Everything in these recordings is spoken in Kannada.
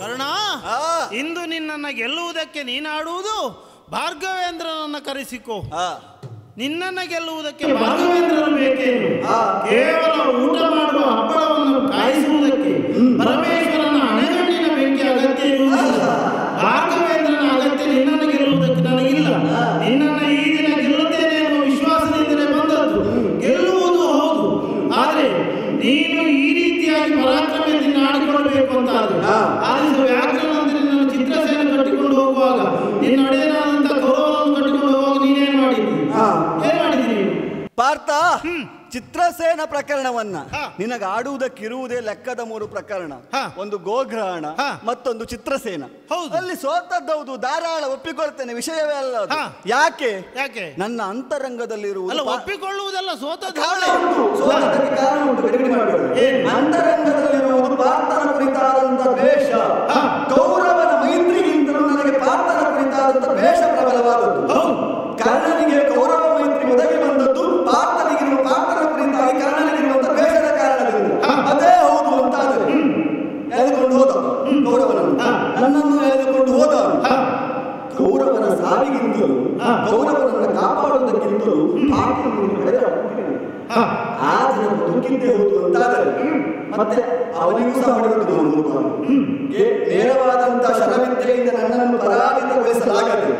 ಕರ್ಣ ಇಂದು ನಿನ್ನನ್ನು ಗೆಲ್ಲುವುದಕ್ಕೆ ನೀನಾಡುವುದು ಭಾರ್ಗವೇಂದ್ರನನ್ನ ಕರೆಸಿಕೋ. ನಿನ್ನನ್ನ ಗೆಲ್ಲುವುದಕ್ಕೆ ಭಾರ್ಗವೇಂದ್ರನು ಬೇಕೇನು. ಕೇವಲ ಊಟ ಮಾಡುವ ಹಪ್ಪಳವನ್ನು ಕಾಯಿಸುವುದಕ್ಕೆ ಪರಮೇಶ್ವರನ ಹಣೆಗಣ್ಣಿನ ಬೆಂಕಿ ಅಗತ್ಯ ಇರುವುದಿಲ್ಲ ಭಾರ್ಗವೇಂದ್ರನ ಅಗತ್ಯ ನಿನ್ನನ್ನು ಗೆಲ್ಲುವುದಕ್ಕೆ ನನಗಿಲ್ಲ. ನಿನ್ನನ್ನ ಈ ಆಡಿಕೊಳ್ಳಬೇಕು ಅಂತ ಆದ್ರೆ ಆಲಿಸ ವ್ಯಾಕರಣ ನಿನ್ನ ಚಿತ್ರಸೇನೆ ಕಟ್ಟಿಕೊಂಡು ಹೋಗುವಾಗ ನಿನ್ನ ಒಡೆಯನಾದಂತ ಗೌರವವನ್ನು ಕಟ್ಟಿಕೊಂಡು ಹೋಗುವಾಗ ನೀನೇನ್ ಮಾಡಿದ್ದಿ? ಏನ್ ಮಾಡಿದ್ದಿ ಪಾರ್ಥ! ಚಿತ್ರಸೇನ ಪ್ರಕರಣವನ್ನ. ನಿನಗೆ ಆಡುವುದಕ್ಕಿರುವುದೇ ಲೆಕ್ಕದ ಮೂರು ಪ್ರಕರಣ. ಒಂದು ಗೋಗ್ರಹಣ ಮತ್ತೊಂದು ಚಿತ್ರಸೇನ. ಹೌದು. ಅಲ್ಲಿ ಸೋತದ್ದೌದು ಧಾರಾಳ ಒಪ್ಪಿಕೊಳ್ತೇನೆ ವಿಷಯವೇ ಅಲ್ಲ. ಯಾಕೆ? ಯಾಕೆ? ನನ್ನ ಅಂತರಂಗದಲ್ಲಿರುವುದು ಒಪ್ಪಿಕೊಳ್ಳುವುದಲ್ಲ ಮಾಡಬೇಡ. ಅಂತರಂಗದಲ್ಲಿರುವುದು ಪಾರ್ಥನ ಕುರಿತಾದಂತ ದ್ವೇಷ. ಕೌರವನ ಮೈತ್ರಿಗಿಂತಲೂ ನನಗೆ ಪಾರ್ಥನ ವೇಷ ಪ್ರಬಲವಾದದ್ದು. ಕರ್ಣನಿಗೆ ಕೌರವ ಮೈತ್ರಿ ಒದಗಿ ಕೌರವನನ್ನು ನನ್ನನ್ನು ಎಳೆದುಕೊಂಡು ಹೋದ ಕೌರವನ ಸಾವಿಗಿಂತಲೂ ಕೌರವನನ್ನು ಕಾಪಾಡುವುದಕ್ಕಿಂತಲೂ ಪಾರ್ಥನನ್ನು ಹೊಡೆದ ಆ ದಿನ ಬದುಕಿದ್ದೇ ಹೋದು ಅಂತಾದರೆ ಮತ್ತೆ ಅವನಿಗೂ ಸಹ ಹೊಡೆಯುವುದು ಒಂದು ನೇರವಾದಂತ ಶರವಿದ್ಯೆಯಿಂದ ನನ್ನನ್ನು ಪರಾಜಿತಗೊಳಿಸಲಾಗದೆ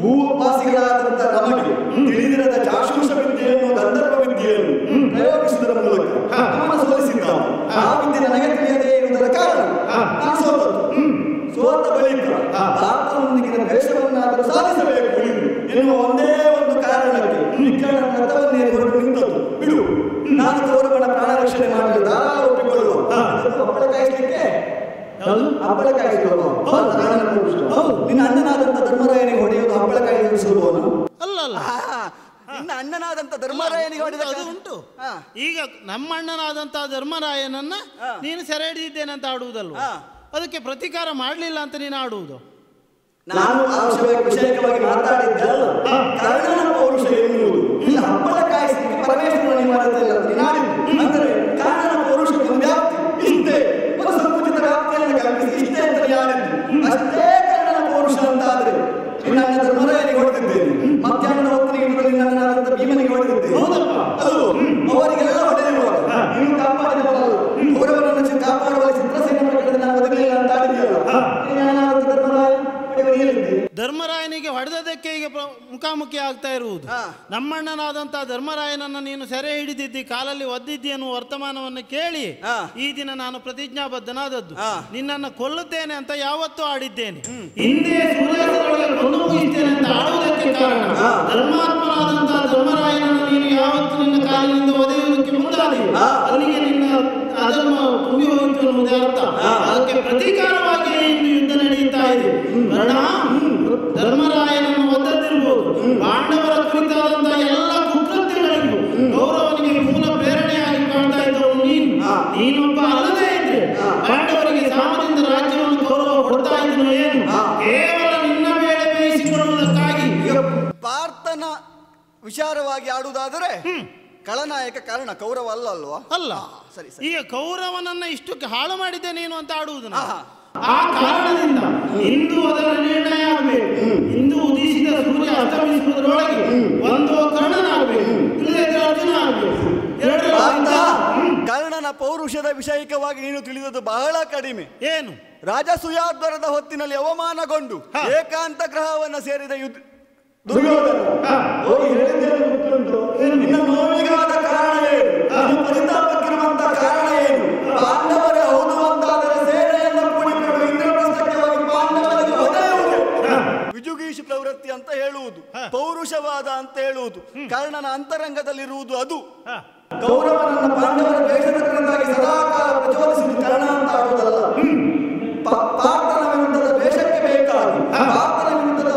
ಭೂವಾಸಿಗಳಾದಂತಹ ನಮಗೆ ತಿಳಿದಿರದ ಚಾಶೂಷ ವಿದ್ಯೆಯನ್ನು ಗಂಧರ್ವ ವಿದ್ಯೆಯನ್ನು ಪ್ರಯೋಗಿಸುವುದರ ಮೂಲಕ. ನಮ್ಮ ಸೋಲಿಸಿದ್ದಾನೆ ಆ ವಿದ್ಯೆ ನನಗೆ ತಿಳಿಯದೇ ಇರುವುದರ ಕಾರಣ ನಾನು ಸೋತದ್ದು. ಸೋತ ಬಳಿಕ ಭಾರತದೊಂದಿಗಿನ ದೇಶವನ್ನಾದರೂ ಸಾಧಿಸಬೇಕು ಎನ್ನುವ ಒಂದೇ ಒಂದು ಕಾರಣಕ್ಕೆ ವಿಜ್ಞಾನ ರಥವನ್ನೇ ಹೊರಟು ನಿಂತದ್ದು. ಬಿಡು. ನಾನು ಕೌರವನ ಪ್ರಾಣ ರಕ್ಷಣೆ ಮಾಡಲು ದಾರ ಒಪ್ಪಿಕೊಳ್ಳುವ. ಹಪ್ಪಳ ಕಾಯಿಸಲಿಕ್ಕೆ? ಹಪ್ಪಳ ಕಾಯಿಸುವ ನಿನ್ನ ಅಣ್ಣನಾದಂತ ಧರ್ಮರಾಯನಿಗೆ ಹೊಡೆಯುವುದು ಹಪ್ಪಳ ಕಾಯಿಸಲು ಅಲ್ಲ ಅಲ್ಲ. ನಿನ್ನ ಅಣ್ಣನಾದಂತ ಧರ್ಮರಾಯನಿಗೆ ಹೊಡೆದ ಅದು ಉಂಟು. ಈಗ ನಮ್ಮ ಅಣ್ಣನಾದಂತಹ ಧರ್ಮರಾಯನನ್ನ ನೀನು ಸೆರೆ ಹಿಡಿದಿದ್ದೇನೆ ಅಂತ ಆಡುವುದಲ್ವ? ಅದಕ್ಕೆ ಪ್ರತಿಕಾರ ಮಾಡಲಿಲ್ಲ ಅಂತ ನೀನು ಆಡುವುದು? ನಾನು ವಿಷಯಕವಾಗಿ ಮಾತಾಡಿದ್ದಲ್ಲ. ಪೌರುಷ ಎನ್ನುವುದು. ಇಲ್ಲಿ ಪರಮೇಶ್ವರನ ಅಂದರೆ ಪೌರುಷ ವ್ಯಾಪ್ತಿ. ಇಷ್ಟೇ. ಒಂದು ಸಂಕುಚಿತ ವ್ಯಾಪ್ತಿಯನ್ನು ಕಲ್ಪಿಸಿ ಇಷ್ಟೇ ಅಂತ ಯಾರಿದ್ದು ಅಷ್ಟೇ ಕಾರಣ ಪೌರುಷ ಅಂತ ಆದ್ರೆ ನನ್ನ ಧರ್ಮರಾಯನಿಗೆ ಹೊಡೆದಿದ್ದೇನೆ ಮಧ್ಯಾಹ್ನದ ಹೊತ್ತಿಗೆ ಮೊದಲು ನನ್ನನಾದಂತ ಭೀಮನಿಗೆ ಹೊಡೆದಿದ್ದೇನೆ ಅದು ಮುಖಾಮುಖಿ ಆಗ್ತಾ ಇರುವುದು. ನಮ್ಮಣ್ಣನಾದಂತ ನಮ್ಮಣ್ಣನಾದಂತಹ ಧರ್ಮರಾಯನನ್ನ ನೀನು ಸೆರೆ ಹಿಡಿದಿದ್ದಿ ಕಾಲಲ್ಲಿ ಒದ್ದಿದ್ದಿ ಅನ್ನುವ ವರ್ತಮಾನವನ್ನು ಕೇಳಿ. ಈ ದಿನ ನಾನು ಪ್ರತಿಜ್ಞಾಬದ್ಧನಾದದ್ದು. ನಿನ್ನನ್ನು ಕೊಲ್ಲುತ್ತೇನೆ ಅಂತ ಯಾವತ್ತೂ ಆಡಿದ್ದೇನೆ. ಹಿಂದೆ ಸೂರ್ಯಾಸ್ತದೊಳಗೆ ಕೊಂದು ಮುಗಿಸ್ತೇನೆ ಅಂತ ಆಡುವುದಕ್ಕೆ ಕಾರಣ. ಧರ್ಮಾತ್ಮನಾದಂತಹ ಧರ್ಮರಾಯನನ್ನು ನೀನು ಯಾವತ್ತು ನಿನ್ನ ಕಾಲಿನಿಂದ ಒದೆಯುವುದಕ್ಕೆ ಮುಂದಾದೆ ಅಲ್ಲಿಗೆ ನಿನ್ನ ಅದನ್ನು ತುಂಬಿ ಹೋಯಿತು ಎನ್ನುವುದೇ ಅರ್ಥ. ಅದಕ್ಕೆ ಪ್ರತೀಕಾರವಾಗಿ ಇಂದು ಯುದ್ಧ ನಡೆಯುತ್ತಾ ಇದೆ. ಧರ್ಮರಾಯನ ಪಾಂಡವರ ಕುರಿತಾದಂತಹ ಎಲ್ಲ ಕುಕೃತ್ಯಗಳಿಗೂ ಗೌರವನಿಗೆ ಮೂಲ ಪ್ರೇರಣೆಯಾಗಿ ಕಾಣ್ತಾ ಇದ್ದವನು ನೀನು. ನೀನೊಬ್ಬ ಅಲ್ಲದೇ ಇದ್ರೆ ಪಾಂಡವರಿಗೆ ಸಾಮದಿಂದ ರಾಜ್ಯವನ್ನು ಗೌರವ ಕೊಡ್ತಾ ಇದ್ದನು ಏನು? ಕೇವಲ ನಿನ್ನ ಮೇಲೆ ಬೇಯಿಸಿಕೊಳ್ಳುವುದಕ್ಕಾಗಿ ಪಾರ್ಥನ ವಿಚಾರವಾಗಿ ಆಡುವುದಾದರೆ ಕಳನಾಯಕ ಕಾರಣ ಕೌರವ ಅಲ್ಲ ಅಲ್ವಾ? ಅಲ್ಲ. ಸರಿ ಈಗ ಕೌರವನನ್ನ ಇಷ್ಟಕ್ಕೆ ಹಾಳು ಮಾಡಿದ್ದೆ ನೀನು ಅಂತ ಆಡುವುದು. ಆ ಕಾರಣದಿಂದ ಇಂದು ಅದರ ನಿರ್ಣಯ ಆಗಬೇಕು. ಇಂದು ಉದಿಸಿದ ಸೂರ್ಯ ಅಸ್ತಮಿಸುವುದರೊಳಗೆ ಒಂದು ಕರ್ಣನಾಗಬೇಕು ಇಲ್ಲದಿದ್ದರೆ ಅರ್ಜುನ ಆಗಬೇಕು. ಕರ್ಣನ ಪೌರುಷದ ವಿಷಯಕವಾಗಿ ನೀನು ತಿಳಿದದ್ದು ಬಹಳ ಕಡಿಮೆ. ಏನು? ರಾಜಸುಯಾದ್ವರದ ಹೊತ್ತಿನಲ್ಲಿ ಅವಮಾನಗೊಂಡು ಏಕಾಂತ ಗ್ರಹವನ್ನ ಸೇರಿದ ಯುದ್ಧ ದುರ್ಯೋಧನ. ನೋವಿಗಾದ ಕಾರಣ ಪೌರುಷವಾದ ಅಂತ ಹೇಳುವುದು. ಕರ್ಣನ ಅಂತರಂಗದಲ್ಲಿರುವುದು ಅದು. ಕೌರವನನ್ನ ಪಾಂಡವರ ಕುರಿತಾಗಿ ಸದಾಕಾಲ ಪ್ರಚೋದಿಸಿದ ಕರ್ಣ ಅಂತ ಆಗುವುದಲ್ಲ. ಪಾರ್ಥನ ವಿರುದ್ಧದ ದ್ವೇಷಕ್ಕೆ ಬೇಕಾಗಿ ಪಾರ್ಥನ ವಿರುದ್ಧದ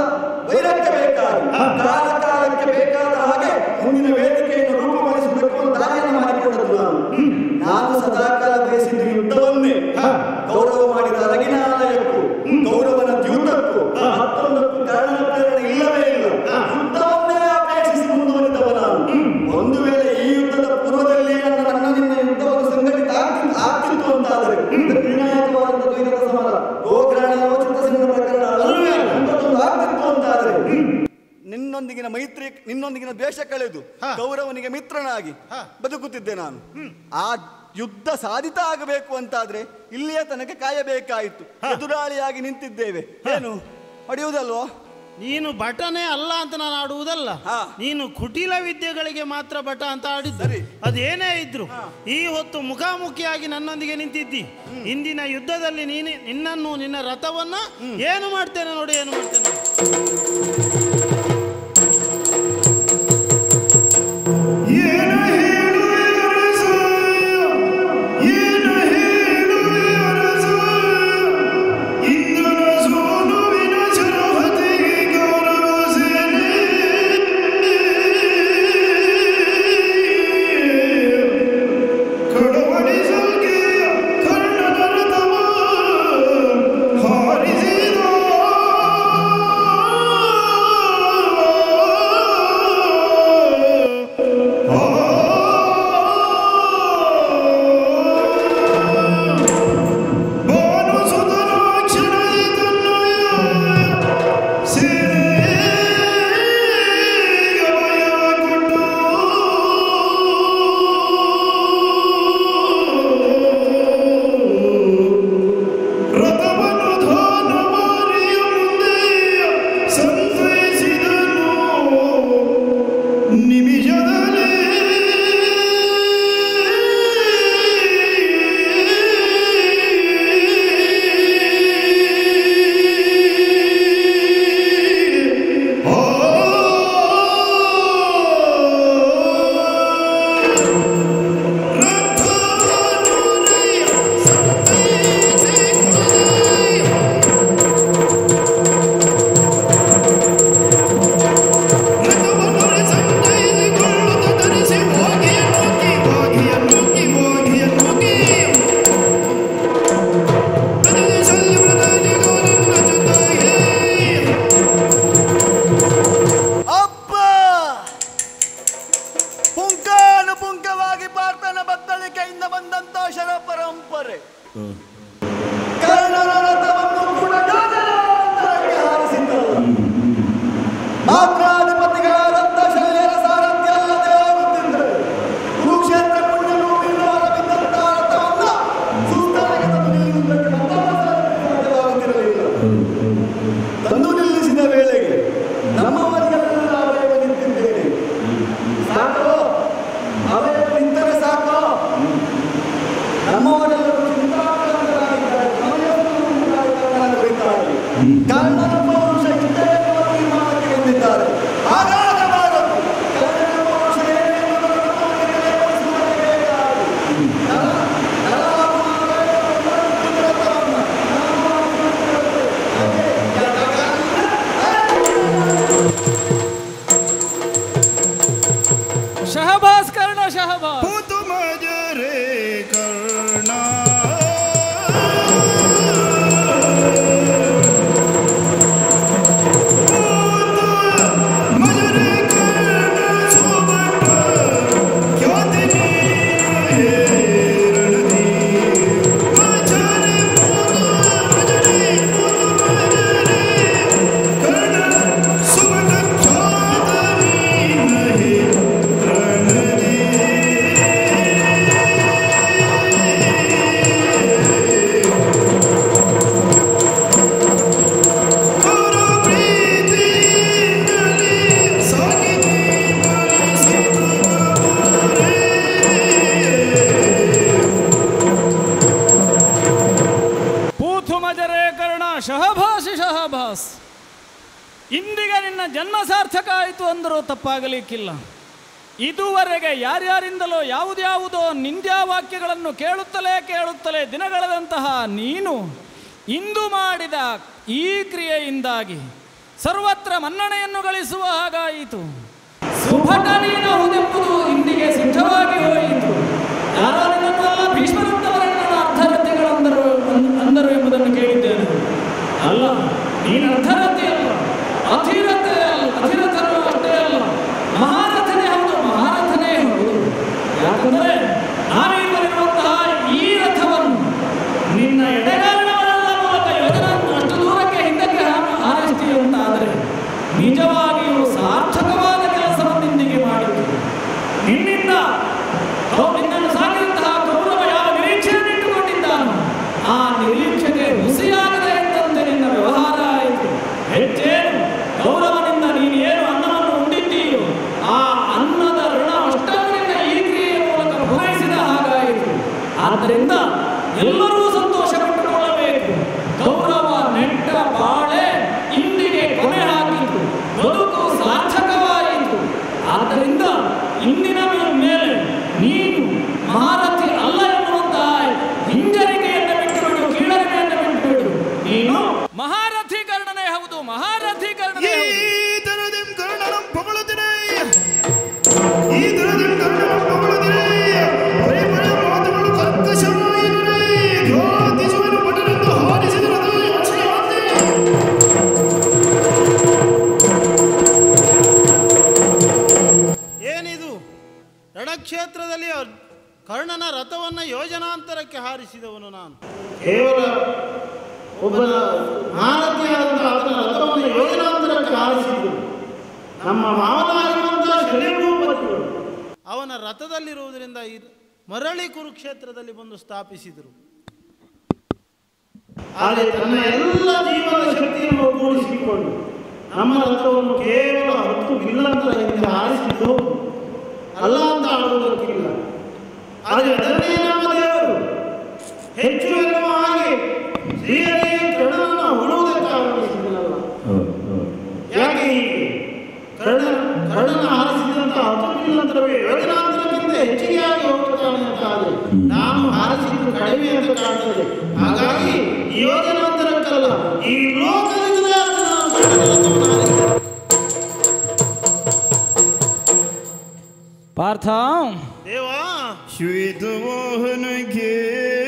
ವೈರಕ್ಕೆ ಬೇಕಾಗಿ ಕಾಲ ಕಾಲಕ್ಕೆ ಬೇಕಾದ ಹಾಗೆ ಮುಂದಿನ ವೇದಿಕೆಯನ್ನು ರೂಪುಗೊಳಿಸುವುದಕ್ಕೆ ಒಂದು ದಾರಿಯನ್ನು ಮಾಡಿಕೊಂಡದ್ದು ನಾನು. ನಾನು ಸದಾಕಾಲ ಬಯಸಿದ ಯುದ್ಧವನ್ನೇ. ನಿನ್ನೊಂದಿಗಿನ ದ್ವೇಷ ಕಳೆದು ಹಾ. ಕೌರವನಿಗೆ ಮಿತ್ರನಾಗಿ. ಬದುಕುತ್ತಿದ್ದೆ ನಾನು. ಆ ಯುದ್ಧ ಸಾಧಿತ ಆಗಬೇಕು ಅಂತಾದ್ರೆ ಇಲ್ಲಿಯ ತನಕ ಕಾಯಬೇಕಾಯಿತು. ಎದುರಾಳಿಯಾಗಿ ನಿಂತಿದ್ದೇವೆ. ಏನು? ಹೊಡೆಯುವುದಲ್ವೋ ನೀನು ಬಟನೇ ಅಲ್ಲ ಅಂತ ನಾನು ಆಡುವುದಲ್ಲ. ನೀನು ಕುಟಿಲ ವಿದ್ಯೆಗಳಿಗೆ ಮಾತ್ರ ಬಟ ಅಂತ ಆಡಿದ್ದು. ಸರಿ. ಅದೇನೇ ಇದ್ರು. ಈ ಹೊತ್ತು ಮುಖಾಮುಖಿಯಾಗಿ ನನ್ನೊಂದಿಗೆ ನಿಂತಿದ್ದಿ. ಇಂದಿನ ಯುದ್ಧದಲ್ಲಿ ನೀನು ನಿನ್ನನ್ನು ನಿನ್ನ ರಥವನ್ನ ಏನು ಮಾಡ್ತೇನೆ ನೋಡಿ ಏನು ಮಾಡ್ತೇನೆ Amen. ತಪ್ಪಾಗಲಿಕ್ಕಿಲ್ಲ ಇದುವರೆಗೆ ಯಾರ್ಯಾರಿಂದಲೋ ಯಾವುದ್ಯಾವುದೋ ನಿಂದ್ಯಾವಾಕ್ಯಗಳನ್ನು ಕೇಳುತ್ತಲೇ ಕೇಳುತ್ತಲೇ ದಿನಗಳದಂತಹ ನೀನು ಇಂದು ಮಾಡಿದ ಈ ಕ್ರಿಯೆಯಿಂದಾಗಿ ಸರ್ವತ್ರ ಮನ್ನಣೆಯನ್ನು ಗಳಿಸುವ ಹಾಗಾಯಿತು. ಸುಭಟ ಇಂದಿಗೆ ಸಿದ್ಧವಾಗಿ ಹೋಯಿತು. ಯಾರು ಭೀಷ್ಮರಂತವರ ಭೀಷ್ಮರಂತವರನ್ನ ಅರ್ಧರಥಿಗಳಂದರು ಅಂದರು ಎಂಬುದನ್ನು ಕೇಳಿದ್ದೇನೆ. ಯೋಜನಾಂತರಕ್ಕೆ ಹಾರಿಸಿದವನು ನಾನು. ಕೇವಲ ಒಬ್ಬನ ಮಹಾರಥಿಯಾದಂತಹ ಆತನ ರಥವನ್ನು ಯೋಜನಾಂತರಕ್ಕೆ ಹಾರಿಸಿದ್ದು ನಮ್ಮ ಮಾವನಾಗಿರುವಂತಹ ಶಲ್ಯಭೂಪತಿಗಳು ಅವನ ರಥದಲ್ಲಿರುವುದರಿಂದ ಮರಳಿ ಕುರುಕ್ಷೇತ್ರದಲ್ಲಿ ಬಂದು ಸ್ಥಾಪಿಸಿದರು. ಆದರೆ ತನ್ನ ಎಲ್ಲ ಜೀವನ ಶಕ್ತಿಯನ್ನು ಒಗ್ಗೂಡಿಸಿಕೊಂಡು ನಮ್ಮ ರಥವನ್ನು ಕೇವಲ ಹತ್ತು ಬಿಲ್ಲಂತರ ಹಿಂದೆ ಹಾರಿಸಿದ್ದು ಅಲ್ಲ ಅಂತ ಆಡುವುದಕ್ಕಿಲ್ಲ ಆದರೆ ಅದನ್ನೇ ನಮ್ಮ ದೇವರು. ಹೆಚ್ಚು ಎನ್ನುವ ಹಾಗೆ ಶ್ರೀಹರಿಯ ಕರ್ಣನನ್ನು ಹೊಡುವುದಕ್ಕೆ ಆರಂಭಿಸಿದನಲ್ಲ ಯಾಕೆ ಕರ್ಣ ಕರ್ಣನ ಹಾರಿಸಿದಂತ ಹತ್ತು ಬಿಲ್ಲಂತರವೇ ಯೋಜನಾಂತರಕ್ಕಿಂತ ಹೆಚ್ಚಿಗೆಯಾಗಿ ಹೋಗುತ್ತಾನೆ ಅಂತ ಆದರೆ ನಾನು ಹಾರಿಸಿದ್ದು ಕಡಿಮೆ ಅಂತ ಕಾಣ್ತದೆ ಹಾಗಾಗಿ ಯೋಜನಾಂತರಕ್ಕಲ್ಲ, ಈ ಲೋಕದಿಂದ ನಾನು ಕರ್ಣನ ರಥವನ್ನು ಹಾರಿಸಿದೆ. ಪಾರ್ಥ ದೇವಾ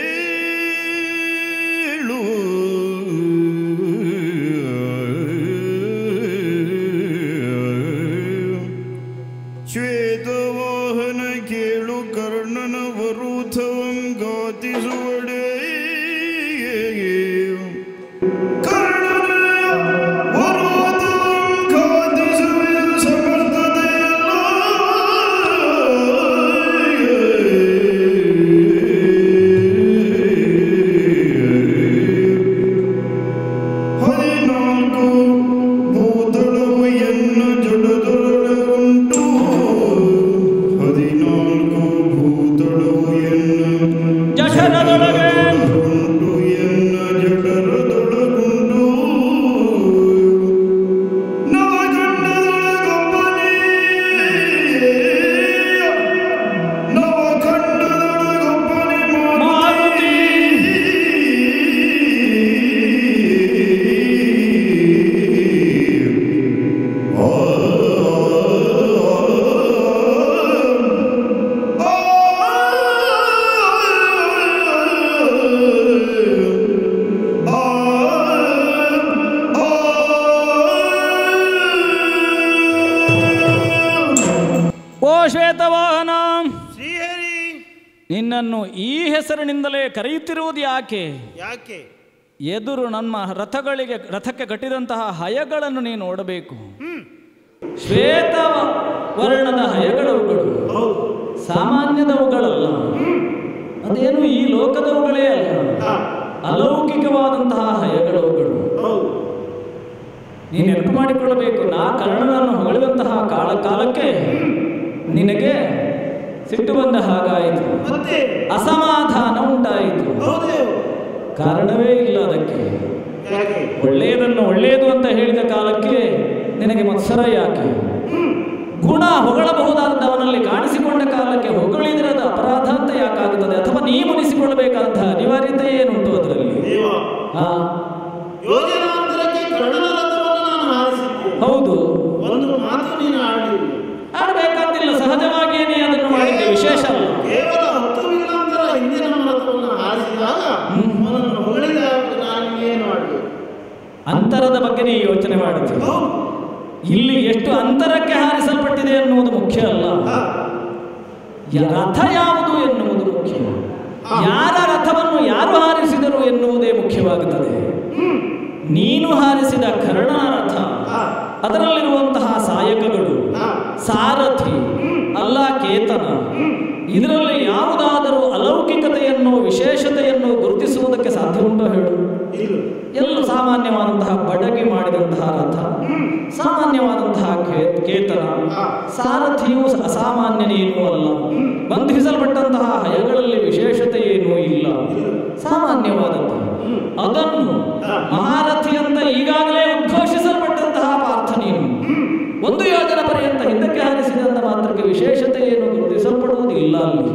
ನಿನ್ನನ್ನು ಈ ಹೆಸರಿನಿಂದಲೇ ಕರೆಯುತ್ತಿರುವುದು ಯಾಕೆ? ಯಾಕೆ? ಎದುರು ನಮ್ಮ ರಥಗಳಿಗೆ ರಥಕ್ಕೆ ಕಟ್ಟಿದಂತಹ ಹಯಗಳನ್ನು ನೀನು ನೋಡಬೇಕು. ಶ್ವೇತ ವರ್ಣದ ಹಯಗಳವುಗಳು ಸಾಮಾನ್ಯದವುಗಳಲ್ಲ. ಅದೇನು ಈ ಲೋಕದವುಗಳೇ ಅಲ್ಲ. ಅಲೌಕಿಕವಾದಂತಹ ಹಯಗಳವುಗಳು. ನೀನು ನೆನಪು ಮಾಡಿಕೊಳ್ಳಬೇಕು ನಾ ಕರ್ಣನನ್ನು ಹೊಗಳಿದಂತಹ ಕಾಲ ಕಾಲಕ್ಕೆ ನಿನಗೆ ಸಿಟ್ಟು ಬಂದ ಹಾಗಾಯಿತು. ಅಸಮಾಧಾನ ಉಂಟಾಯಿತು. ಕಾರಣವೇ ಇಲ್ಲ ಅದಕ್ಕೆ. ಒಳ್ಳೆಯದನ್ನು ಒಳ್ಳೆಯದು ಅಂತ ಹೇಳಿದ ಕಾಲಕ್ಕೆ ನಿನಗೆ ಮತ್ಸರ ಯಾಕೆ? ಗುಣ ಹೊಗಳಬಹುದಾದವನಲ್ಲಿ ಕಾಣಿಸಿಕೊಂಡ ಕಾಲಕ್ಕೆ ಹೊಗಳಿದ್ರೆ ಅದು ಅಪರಾಧ ಅಂತ ಯಾಕಾಗುತ್ತದೆ? ಅಥವಾ ನೀ ಮುನಿಸಿಕೊಳ್ಳಬೇಕಾದಂತಹ ಅನಿವಾರ್ಯತೆ ಏನುಂಟು ಅದರಲ್ಲಿ? ಹೌದು ಒಂದು ಮಾತು ನೀನು ಆಡಲಿಲ್ಲ ಆಡಬೇಕಾದಿಲ್ಲ ಸಹಜವಾಗಿಯೇ ಮಾಡಿದ್ದೆ ವಿಶೇಷ. ಅಲ್ಲ ಕೇವಲ ಹತ್ತು ವಿಲಾಂತರ ಹಿಂದೆ ನಮ್ಮ ರಥವನ್ನು ಅವನನ್ನು ಹೊಗಳಿದಾಗ ನಾನು ಏನು ಮಾಡಲಿ ಅಂತರದ ಬಗ್ಗೆ ನೀ ಯೋಚನೆ ಮಾಡುತ್ತೆ ಇಲ್ಲಿ ಎಷ್ಟು ಅಂತರಕ್ಕೆ ಹಾರಿಸಲ್ಪಟ್ಟಿದೆ ಎನ್ನುವುದು ಮುಖ್ಯ ಅಲ್ಲ. ರಥ ಯಾವುದು ಎನ್ನುವುದು ಮುಖ್ಯ. ಯಾರ ರಥವನ್ನು ಯಾರು ಹಾರಿಸಿದರು ಎನ್ನುವುದೇ ಮುಖ್ಯವಾಗುತ್ತದೆ. ನೀನು ಹಾರಿಸಿದ ಕರ್ಣ ರಥ. ಅದರಲ್ಲಿರುವಂತಹ ಸಾಯಕಗಳು. ಸಾರಥಿ ಇದರಲ್ಲಿ ಯಾವುದಾದರೂ ಅಲೌಕಿಕತೆಯನ್ನು ವಿಶೇಷತೆಯನ್ನು ಗುರುತಿಸುವುದಕ್ಕೆ ಸಾಧ್ಯ ಉಂಟೋ ಹೇಳು. ಎಲ್ಲ ಸಾಮಾನ್ಯವಾದಂತಹ ಬಡಗಿ ಮಾಡಿದಂತಹ ರಥ ಸಾಮಾನ್ಯವಾದಂತಹ ಕೇತನ ಸಾರಥಿಯು ಅಸಾಮಾನ್ಯನೇನೂ ಅಲ್ಲ. ಬಂಧಿಸಲ್ಪಟ್ಟಂತಹ ಹಯಗಳಲ್ಲಿ ವಿಶೇಷತೆ ಏನೂ ಇಲ್ಲ. ಸಾಮಾನ್ಯವಾದಂತಹ. ಅದನ್ನು ಮಹಾರಥಿ ಅಂತ ಈಗಾಗಲೇ ಉದ್ಘೋಷಿಸಲ್ಪಟ್ಟಂತಹ ಪಾರ್ಥ ನೀನು ಒಂದು ಯೋಜನ ಪರ್ಯಂತ ಹಿಂದಕ್ಕೆ ಹಾರಿಸಿದಂತ ವಿಶೇಷತೆ ಏನು ಗುರುತಿಸಲ್ಪಡುವುದಿಲ್ಲ ಅಲ್ಲಿ.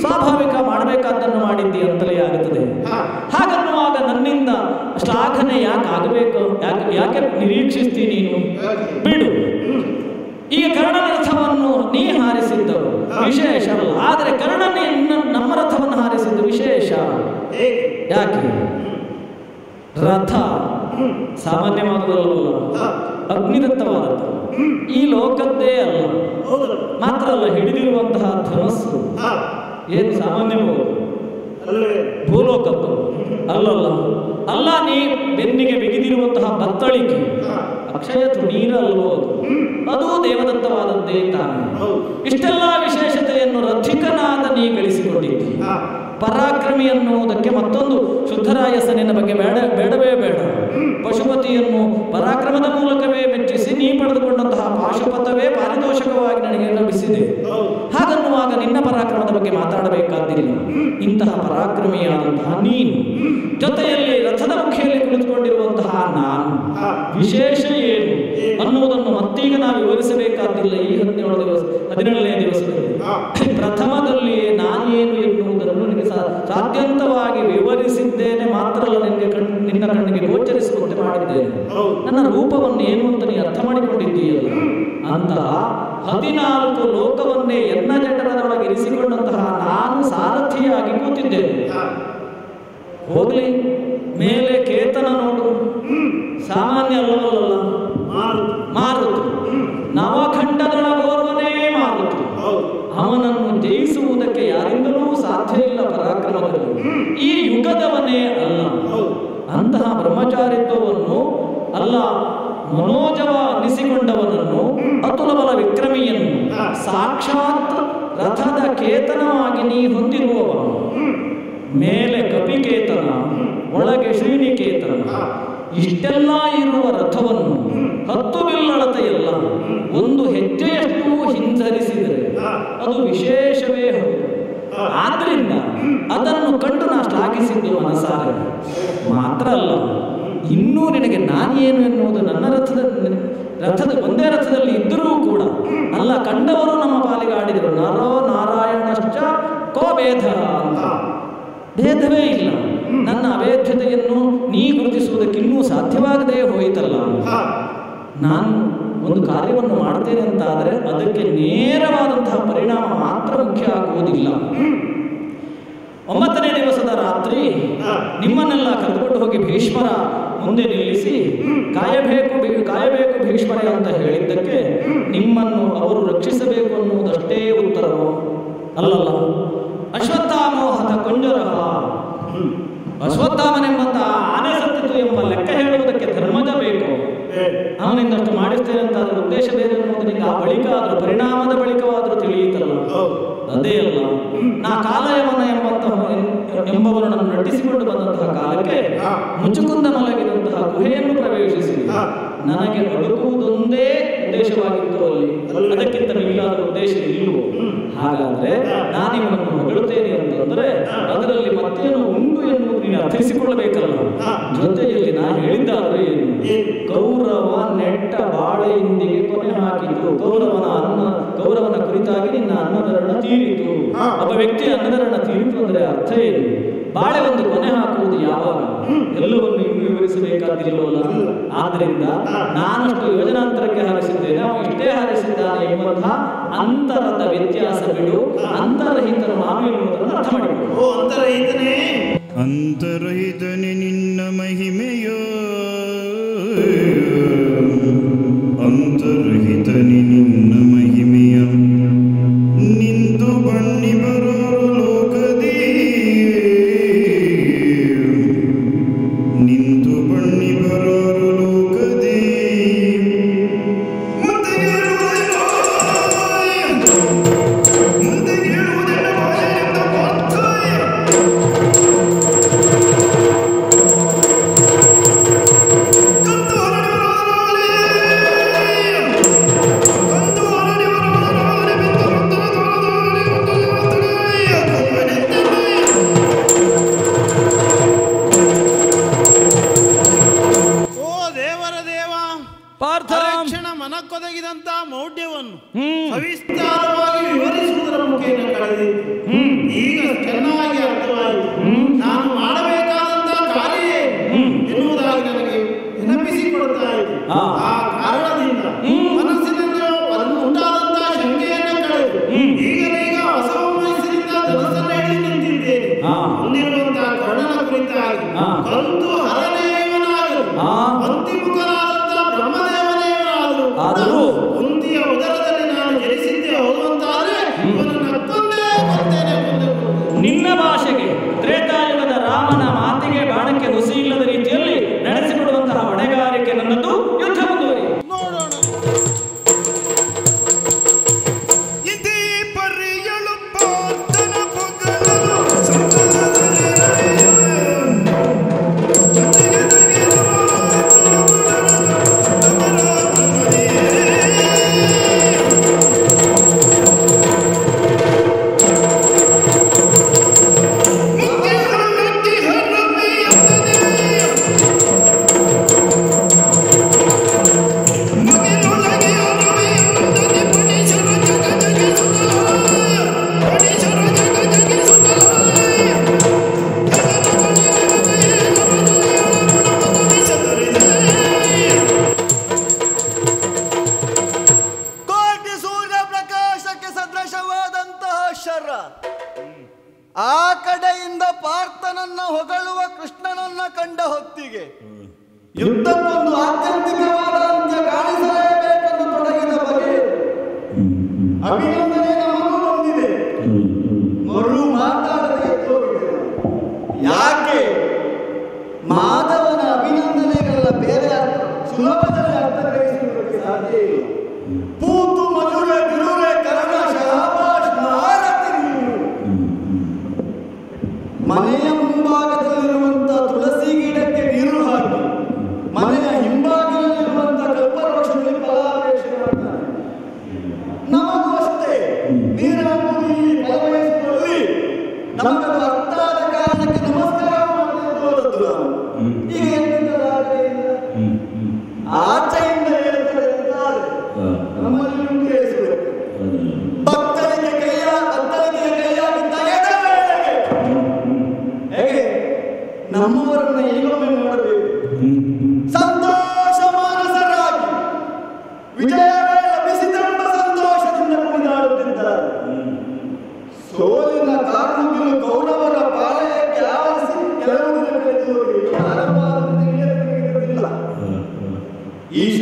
ಸ್ವಾಭಾವಿಕ ಮಾಡಬೇಕಾದ್ದನ್ನು ಮಾಡಿದ್ದಿ ಅಂತಲೇ ಆಗುತ್ತದೆ. ಹಾಗನ್ನುವಾಗ ನನ್ನಿಂದ ಶ್ಲಾಘನೆ ಯಾಕೆ ಆಗಬೇಕು? ಯಾಕೆ ಯಾಕೆ ನಿರೀಕ್ಷಿಸ್ತೀನಿ ನೀನು? ಬಿಡು. ಈಗ ಕರ್ಣನ ರಥವನ್ನು ನೀ ಹಾರಿಸಿದ್ದವು. ವಿಶೇಷ ಅಲ್ಲ ಆದರೆ ಕರ್ಣನೇ ಇನ್ನು ನಮ್ಮ ರಥವನ್ನು ಹಾರಿಸಿದ್ದು ವಿಶೇಷ. ಯಾಕೆ? ರಥ. ಸಾಮಾನ್ಯವಾದದಲ್ಲ ಅಗ್ನಿದತ್ತವಾದದ್ದು. ಈ ಲೋಕದ್ದೇ ಅಲ್ಲ. ಮಾತ್ರ ಅಲ್ಲ ಹಿಡಿದಿರುವಂತಹ ಧನಸ್ಸು. ಏನು ಸಾಮಾನ್ಯವೋ ಭೂಲೋಕದ್ದು. ಅಲ್ಲಲ್ಲ. ಅಲ್ಲ ನೀ ಬೆನ್ನಿಗೆ ಬಿಗಿದಿರುವಂತಹ ಬತ್ತಳಿಕೆ. ಅಕ್ಷಯ ತುಣೀರ ಅದು? ಅದು ದೇವದತ್ತವಾದದ್ದೇ ತಾನು. ಇಷ್ಟೆಲ್ಲ ವಿಶೇಷತೆಯನ್ನು ರಥಿಕನಾದ ನೀ ಗಳಿಸಿಕೊಂಡಿದ್ದೀ. ಪರಾಕ್ರಮಿ ಅನ್ನುವುದಕ್ಕೆ ಮತ್ತೊಂದು ಶುದ್ಧರಾಯಸನಿನ ಬಗ್ಗೆ ಬೇಡ ಬೇಡವೇ ಬೇಡ. ಪಶುಪತಿಯನ್ನು ಪರಾಕ್ರಮದ ಮೂಲಕವೇ ಮೆಚ್ಚಿಸಿ ನೀ ಪಡೆದುಕೊಂಡಂತಹ ಪಾಶುಪತವೇ ಪಾರಿತೋಷಕವಾಗಿ ನನಗೆ ಲಭಿಸಿದೆ. ಹಾಗನ್ನುವಾಗ ನಿನ್ನ ಪರಾಕ್ರಮದ ಬಗ್ಗೆ ಮಾತಾಡಬೇಕಾದ್ದಿಲ್ಲ ಇಂತಹ ಪರಾಕ್ರಮಿಯಾದಂತಹ ನೀನು. ಜೊತೆಯಲ್ಲಿ ರಥದ ಮುಖಿಯಲ್ಲಿ ಕುಳಿತುಕೊಂಡಿರುವಂತಹ ನಾನು. ವಿಶೇಷ ಏನು? ಅನ್ನುವುದನ್ನು ಮತ್ತೀಗ ನಾವು ವಿವರಿಸಬೇಕಾದಿಲ್ಲ ಈ ಹದಿನೇಳು ದಿವಸ ಹದಿನೇಳನೇ ದಿವಸದಲ್ಲಿ. ಪ್ರಥಮದಲ್ಲಿ ನಾನೇನು ಎನ್ನುವುದನ್ನು ನಿನಗೆ ಸಾಧ್ಯಂತವಾಗಿ ವಿವರಿಸಿದ್ದೇನೆ ಮಾತ್ರ ಅಲ್ಲ ನಿನಗೆ ಕಣ್ ನಿನ್ನ ಕಣ್ಣಿಗೆ ಗೋಚರಿಸುವಂತೆ ಮಾಡಿದ್ದೇನೆ. ನನ್ನ ರೂಪವನ್ನು ಏನು ಅಂತ ನೀ ಅರ್ಥ ಮಾಡಿಕೊಂಡಿದ್ದೀಯಲ್ಲ? ಅಂತಹ ಹದಿನಾಲ್ಕು ಲೋಕವನ್ನೇ ಎನ್ನ ಜಠರದೊಳಗೆ ಇರಿಸಿಕೊಂಡಂತಹ ನಾನು ಸಾರಥಿಯಾಗಿ ಕೂತಿದ್ದೇನೆ. ಹೋಗ್ಲಿ, ಮೇಲೆ ಕೇತನ ನೋಡು. ಸಾಮಾನ್ಯ ಅಲ್ಲವಲ್ಲ ಮಾರುತು ನವಖಂಡದೊಳಗೋರ್ವನೇ ಮಾರುತು ಅವನನ್ನು ಜಯಿಸುವುದಕ್ಕೆ ಯಾರಿಂದಲೂ ಸಾಧ್ಯ ಇಲ್ಲ ಪರಾಕ್ರಮದಲ್ಲಿ. ಈ ಯುಗದವನೇ ಅಲ್ಲ. ಅಂತಹ ಬ್ರಹ್ಮಚಾರಿತ್ವವನ್ನು ಅಲ್ಲ ಮನೋಜವ ಸಾಕ್ಷಾತ್ ರಥದ ಕೇತನವಾಗಿ ನೀ ಹೊಂದಿರುವವ ಮೇಲೆ ಕಪಿಕೇತನ, ಒಳಗೆ ಶ್ರೀನಿಕೇತನ, ಇಷ್ಟೆಲ್ಲ ಇರುವ ರಥವನ್ನು ಹತ್ತು ಬಿಲ್ಲಳತೆಯಲ್ಲ, ಒಂದು ಹೆಜ್ಜೆಯಷ್ಟು ಹಿಂಸರಿಸಿದರೆ ಅದು ವಿಶೇಷವೇ ಆದ್ರಿಂದ ಅದನ್ನು ಕಂಡು ನಾ ಶ್ಲಾಘಿಸಿದ್ದು ಮನಸಾರೆ. ಮಾತ್ರ ಅಲ್ಲ ಇನ್ನೂ ನಿನಗೆ ನಾನೇನು ಎನ್ನುವುದು ನನ್ನ ರಥದ ರಥದ ಒಂದೇ ರಥದಲ್ಲಿ ಇದ್ದರೂ ಕೂಡ ಅಲ್ಲ, ಕಂಡವರು ನಮ್ಮ ಪಾಲಿಗೆ ಆಡಿದರು ನರೋ ನಾರಾಯಣಶ್ಚ ಕೋ ಭೇದ ಅಂತ. ಭೇದವೇ ಇಲ್ಲ. ನನ್ನ ಅಭೇದ್ಯತೆಯನ್ನು ನೀ ಗುರುತಿಸುವುದಕ್ಕೆ ಇನ್ನೂ ಸಾಧ್ಯವಾಗದೇ ಹೋಯಿತಲ್ಲ. ನಾನು ಒಂದು ಕಾರ್ಯವನ್ನು ಮಾಡ್ತೇನೆ ಅಂತಾದರೆ ಅದಕ್ಕೆ ನೇರವಾದಂತಹ ಪರಿಣಾಮ ಮಾತ್ರ ಮುಖ್ಯ ಆಗುವುದಿಲ್ಲ. ಒಂಬತ್ತನೇ ದಿವಸದ ರಾತ್ರಿ ನಿಮ್ಮನ್ನೆಲ್ಲ ಕರೆದುಕೊಂಡು ಹೋಗಿ ಭೀಷ್ಮರ ಮುಂದೆ ನಿಲ್ಲಿಸಿ ಕಾಯಬೇಕು ಕಾಯಬೇಕು ಭೀಷ್ಮರೇ ಅಂತ ಹೇಳಿದ್ದಕ್ಕೆ ನಿಮ್ಮನ್ನು ಅವರು ರಕ್ಷಿಸಬೇಕು ಅನ್ನುವುದಷ್ಟೇ ಉತ್ತರವು? ಅಲ್ಲಲ್ಲ. ಅಶ್ವತ್ಥಾಮೋಹದ ಕೊಂಜರ. ಅಶ್ವತ್ಥಾಮನೆಂಬಂತಹ ಆನೆ ಸತ್ತಿತು ಎಂಬ ಲೆಕ್ಕ ಹೇಳುವುದಕ್ಕೆ ಧರ್ಮದ ಬೇಕು. ಅವನಿಂದಷ್ಟು ಮಾಡಿಸ್ತೇನೆ ಅಂತ ಅದರ ಉದ್ದೇಶ ಬೇರೆ ಅನ್ನೋದರಿಂದ ನಿಮಗೆ ಆ ಬಳಿಕ ಅದರ ಪರಿಣಾಮದ ಬಳಿಕವಾದರೂ ತಿಳಿಯಿತಲ್ಲ. ಅದೇ ಅಲ್ಲ. ನಾ ಕಾಲಯವನ ಎಂಬಂತಹ ಎಂಬವರನ್ನು ನಟಿಸಿಕೊಂಡು ಬಂದಂತಹ ಕಾಲಕ್ಕೆ ಮುಚುಕುಂದ ಮಲಗಿದಂತಹ ಗುಹೆಯನ್ನು ಪ್ರವೇಶಿಸಿ ನನಗೆ ಅಡುಕುವುದೊಂದೇ ಉದ್ದೇಶವಾಗಿತ್ತು ಅಲ್ಲಿ. ಅದಕ್ಕಿಂತ ನಿಲ್ಲಾದ ಉದ್ದೇಶ ಇಲ್ಲವೋ ಹಾಗಾದ್ರೆ ನಾನು ನಿಮ್ಮನ್ನು ಹೊಗಳುತ್ತೇನೆ ಅಂತಂದ್ರೆ ಅದರಲ್ಲಿ ಮತ್ತೇನು ಉಂಟು ಎನ್ನುವುದು ನೀನು ಅರ್ಥೈಸಿಕೊಳ್ಳಬೇಕಲ್ಲ. ಜೊತೆಯಲ್ಲಿ ನಾನು ಹೇಳಿದ್ದಾದ್ರೆ ಏನು? ಕೌರವ ನೆಟ್ಟ ಬಾಳೆಯಿಂದಿಗೆ ಕೊನೆ ಹಾಕಿತು ಕೌರವನ ಅನ್ನ ಕೌರವನ ಕುರಿತಾಗಿ ನಿನ್ನ ಅನ್ನದರಣ ತೀರಿತು ಒಬ್ಬ ವ್ಯಕ್ತಿ ಅನ್ನದನ್ನ ತೀರಿತು ಅಂದರೆ ಅರ್ಥ ಏನು? ಬಾಳೆ ಒಂದು ಕೊನೆ ಹಾಕುವುದು ಯಾವಾಗ? ಎಲ್ಲವನ್ನು ಇನ್ನು ವಿವರಿಸಬೇಕಾದಿಲ್ಲವಲ್ಲ ಆದ್ರಿಂದ ನಾನಷ್ಟು ಯೋಜನಾಂತರಕ್ಕೆ ಹಾರಿಸಿದ್ದೇನೆ ಅವನು ಇಷ್ಟೇ ಹಾರಿಸಿದ್ದಾನೆ ಎಂಬಂತಹ ಅಂತರದ ವ್ಯತ್ಯಾಸಗಳು ಬಿಡು. ಅಂತರಹಿತನು ನಾನು ಎನ್ನುವುದನ್ನು ಅರ್ಥ ಮಾಡಿಕೊಳ್ಳು. ಓ ಅಂತರಹಿತನೇ? ಅಂತರಹಿತನೆ. ಮನಕ್ಕೊದಗಿದಂತ ಮೌಢ್ಯವನ್ನು ಸವಿಸ್ತಾರವಾಗಿ ವಿವರಿಸುವುದರ ಮುಖೇನ ಕಳೆದಿತ್ತು ಈಗ ಚೆನ್ನಾಗಿ ಅರ್ಥವಾಯಿತು. ನಾನು ಮಾಡಬೇಕಾದಂತಹ ಕಾರ್ಯ ಎನ್ನುವುದಾಗಿ ನನಗೆ ನೆನಪಿಸಿಕೊಡ್ತಾ ಇದೆ ಆ ಕಾರಣದಿಂದ ಮನಸ್ಸಿನಿಂದ ಉಂಟಾದಂತಹ ಶಂಕೆಯನ್ನು ಕಳೆದು. ಈಗಲೀಗ ಹೊಸ ಮನಸ್ಸಿನಿಂದ ಧನಸನ್ನು ಹಿಡಿದು ನಿಂತಿದ್ದೇನೆ ಅಲ್ಲಿರುವಂತಹ ಕರ್ಣನ ಕುರಿತಾಗಿ ಕಲ್ತು ಹರನೇವನಾಗಲು 바로 온 음.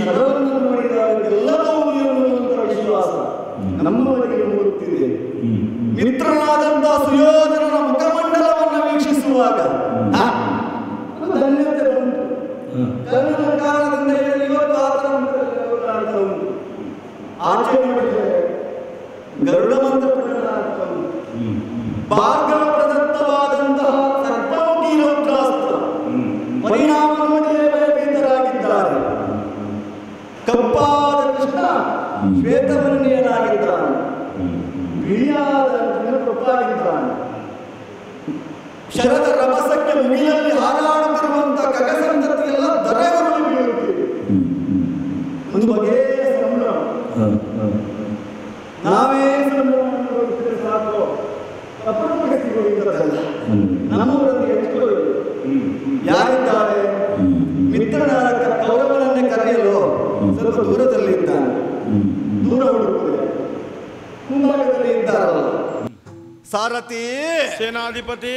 ಈ ಸೇನಾಧಿಪತಿ